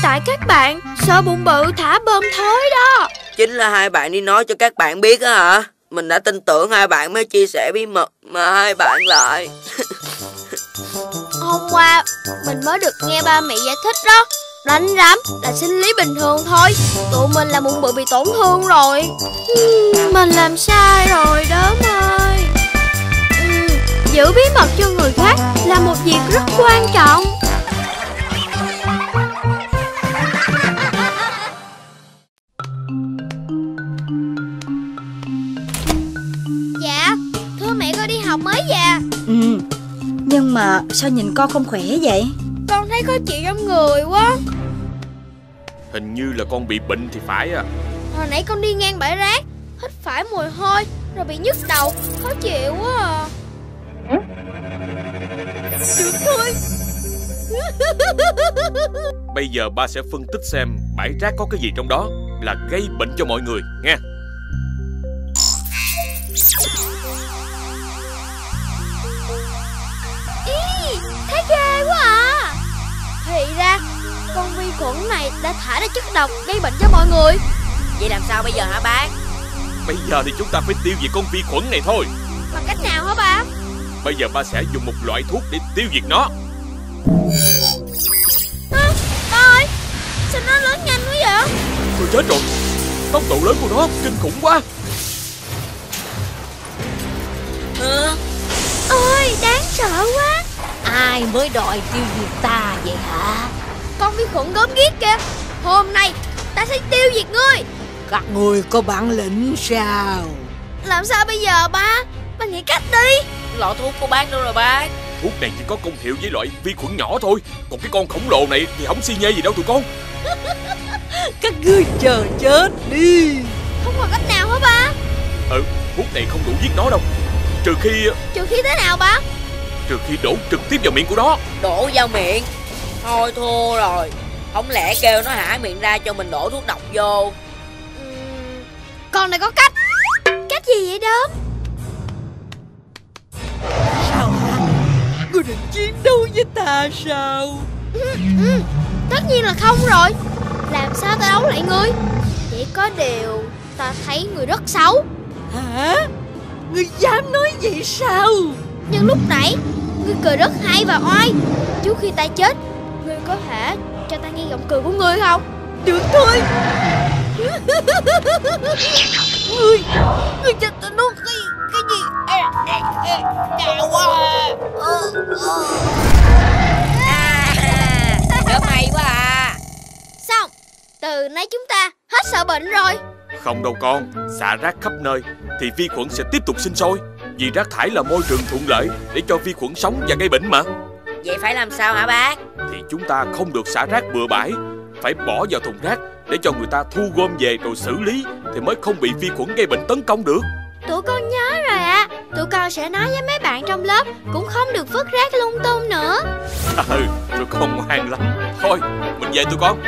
Speaker 2: Tại các bạn sợ bụng bự thả bom thối đó.
Speaker 3: Chính là hai bạn đi nói cho các bạn biết á hả? Mình đã tin tưởng hai bạn mới chia sẻ bí mật Mà hai bạn lại. (laughs)
Speaker 2: Hôm qua mình mới được nghe ba mẹ giải thích đó Đánh rắm là sinh lý bình thường thôi. Tụi mình là bụng bự bị tổn thương rồi. Ừm, Mình làm sai rồi đớm ơi Ừm, Giữ bí mật cho người khác là một việc rất quan trọng. Dạ, thưa mẹ con đi học mới về.
Speaker 1: Ừ Nhưng mà sao nhìn con không khỏe vậy?
Speaker 2: Con thấy khó chịu trong người quá
Speaker 6: Hình như là con bị bệnh thì phải à.
Speaker 2: Hồi nãy con đi ngang bãi rác Hít phải mùi hôi Rồi bị nhức đầu Khó chịu quá à. Được thôi.
Speaker 6: Bây giờ ba sẽ phân tích xem bãi rác có cái gì trong đó Là gây bệnh cho mọi người nghe
Speaker 2: khuẩn này đã thải ra chất độc Gây bệnh cho mọi người.
Speaker 3: Vậy làm sao bây giờ hả bác?
Speaker 6: Bây giờ thì chúng ta phải tiêu diệt con vi khuẩn này thôi.
Speaker 2: Bằng cách nào hả ba
Speaker 6: Bây giờ ba sẽ dùng một loại thuốc để tiêu diệt nó.
Speaker 2: À, Ba ơi Sao nó lớn nhanh quá vậy?
Speaker 6: Tôi chết rồi. Tốc độ lớn của nó kinh khủng quá.
Speaker 3: À,
Speaker 2: Ôi đáng sợ quá.
Speaker 9: Ai mới đòi tiêu diệt ta vậy hả
Speaker 2: Con vi khuẩn gớm ghiếc kìa. Hôm nay ta sẽ tiêu diệt ngươi.
Speaker 7: Các người có bản lĩnh sao?
Speaker 2: Làm sao bây giờ ba? Ba nghĩ cách đi.
Speaker 3: Lọ thuốc của bác đâu rồi bác
Speaker 6: Thuốc này chỉ có công hiệu với loại vi khuẩn nhỏ thôi. Còn cái con khổng lồ này thì không xi nhê gì đâu tụi con. (laughs)
Speaker 7: Các ngươi chờ chết đi.
Speaker 2: Không còn cách nào hả ba?
Speaker 6: Ừ, thuốc này không đủ giết nó đâu. Trừ khi
Speaker 2: Trừ khi thế nào ba?
Speaker 6: trừ khi đổ trực tiếp vào miệng của nó.
Speaker 3: Đổ vào miệng Thôi thua rồi. Không lẽ kêu nó hả miệng ra cho mình đổ thuốc độc vô?
Speaker 2: Ừm, Con này có cách. Cách gì vậy đó
Speaker 7: Sao hả? Ngươi định chiến đấu với ta sao?
Speaker 2: Ừ, Tất nhiên là không rồi. Làm sao ta đấu lại ngươi Chỉ có điều Ta thấy người rất xấu.
Speaker 7: Hả? Ngươi dám nói vậy sao?
Speaker 2: Nhưng lúc nãy Ngươi cười rất hay và oai. Trước khi ta chết có thể cho ta nghe giọng cười của ngươi không?
Speaker 7: Được thôi. (laughs) Ngươi Ngươi cho ta nuốt cái Cái gì? Ê, ê, ê, Đau quá
Speaker 3: à, Rất hay quá à.
Speaker 2: Xong Từ nay chúng ta hết sợ bệnh rồi.
Speaker 6: Không đâu con Xả rác khắp nơi Thì vi khuẩn sẽ tiếp tục sinh sôi. Vì rác thải là môi trường thuận lợi Để cho vi khuẩn sống và gây bệnh mà
Speaker 3: Vậy phải làm sao hả bác?
Speaker 6: Thì chúng ta không được xả rác bừa bãi. Phải bỏ vào thùng rác Để cho người ta thu gom về rồi xử lý Thì mới không bị vi khuẩn gây bệnh tấn công được.
Speaker 2: Tụi con nhớ rồi ạ. À. Tụi con sẽ nói với mấy bạn trong lớp Cũng không được vứt rác lung tung nữa. (laughs)
Speaker 6: Ừ, tụi con ngoan lắm. Thôi, mình về tụi con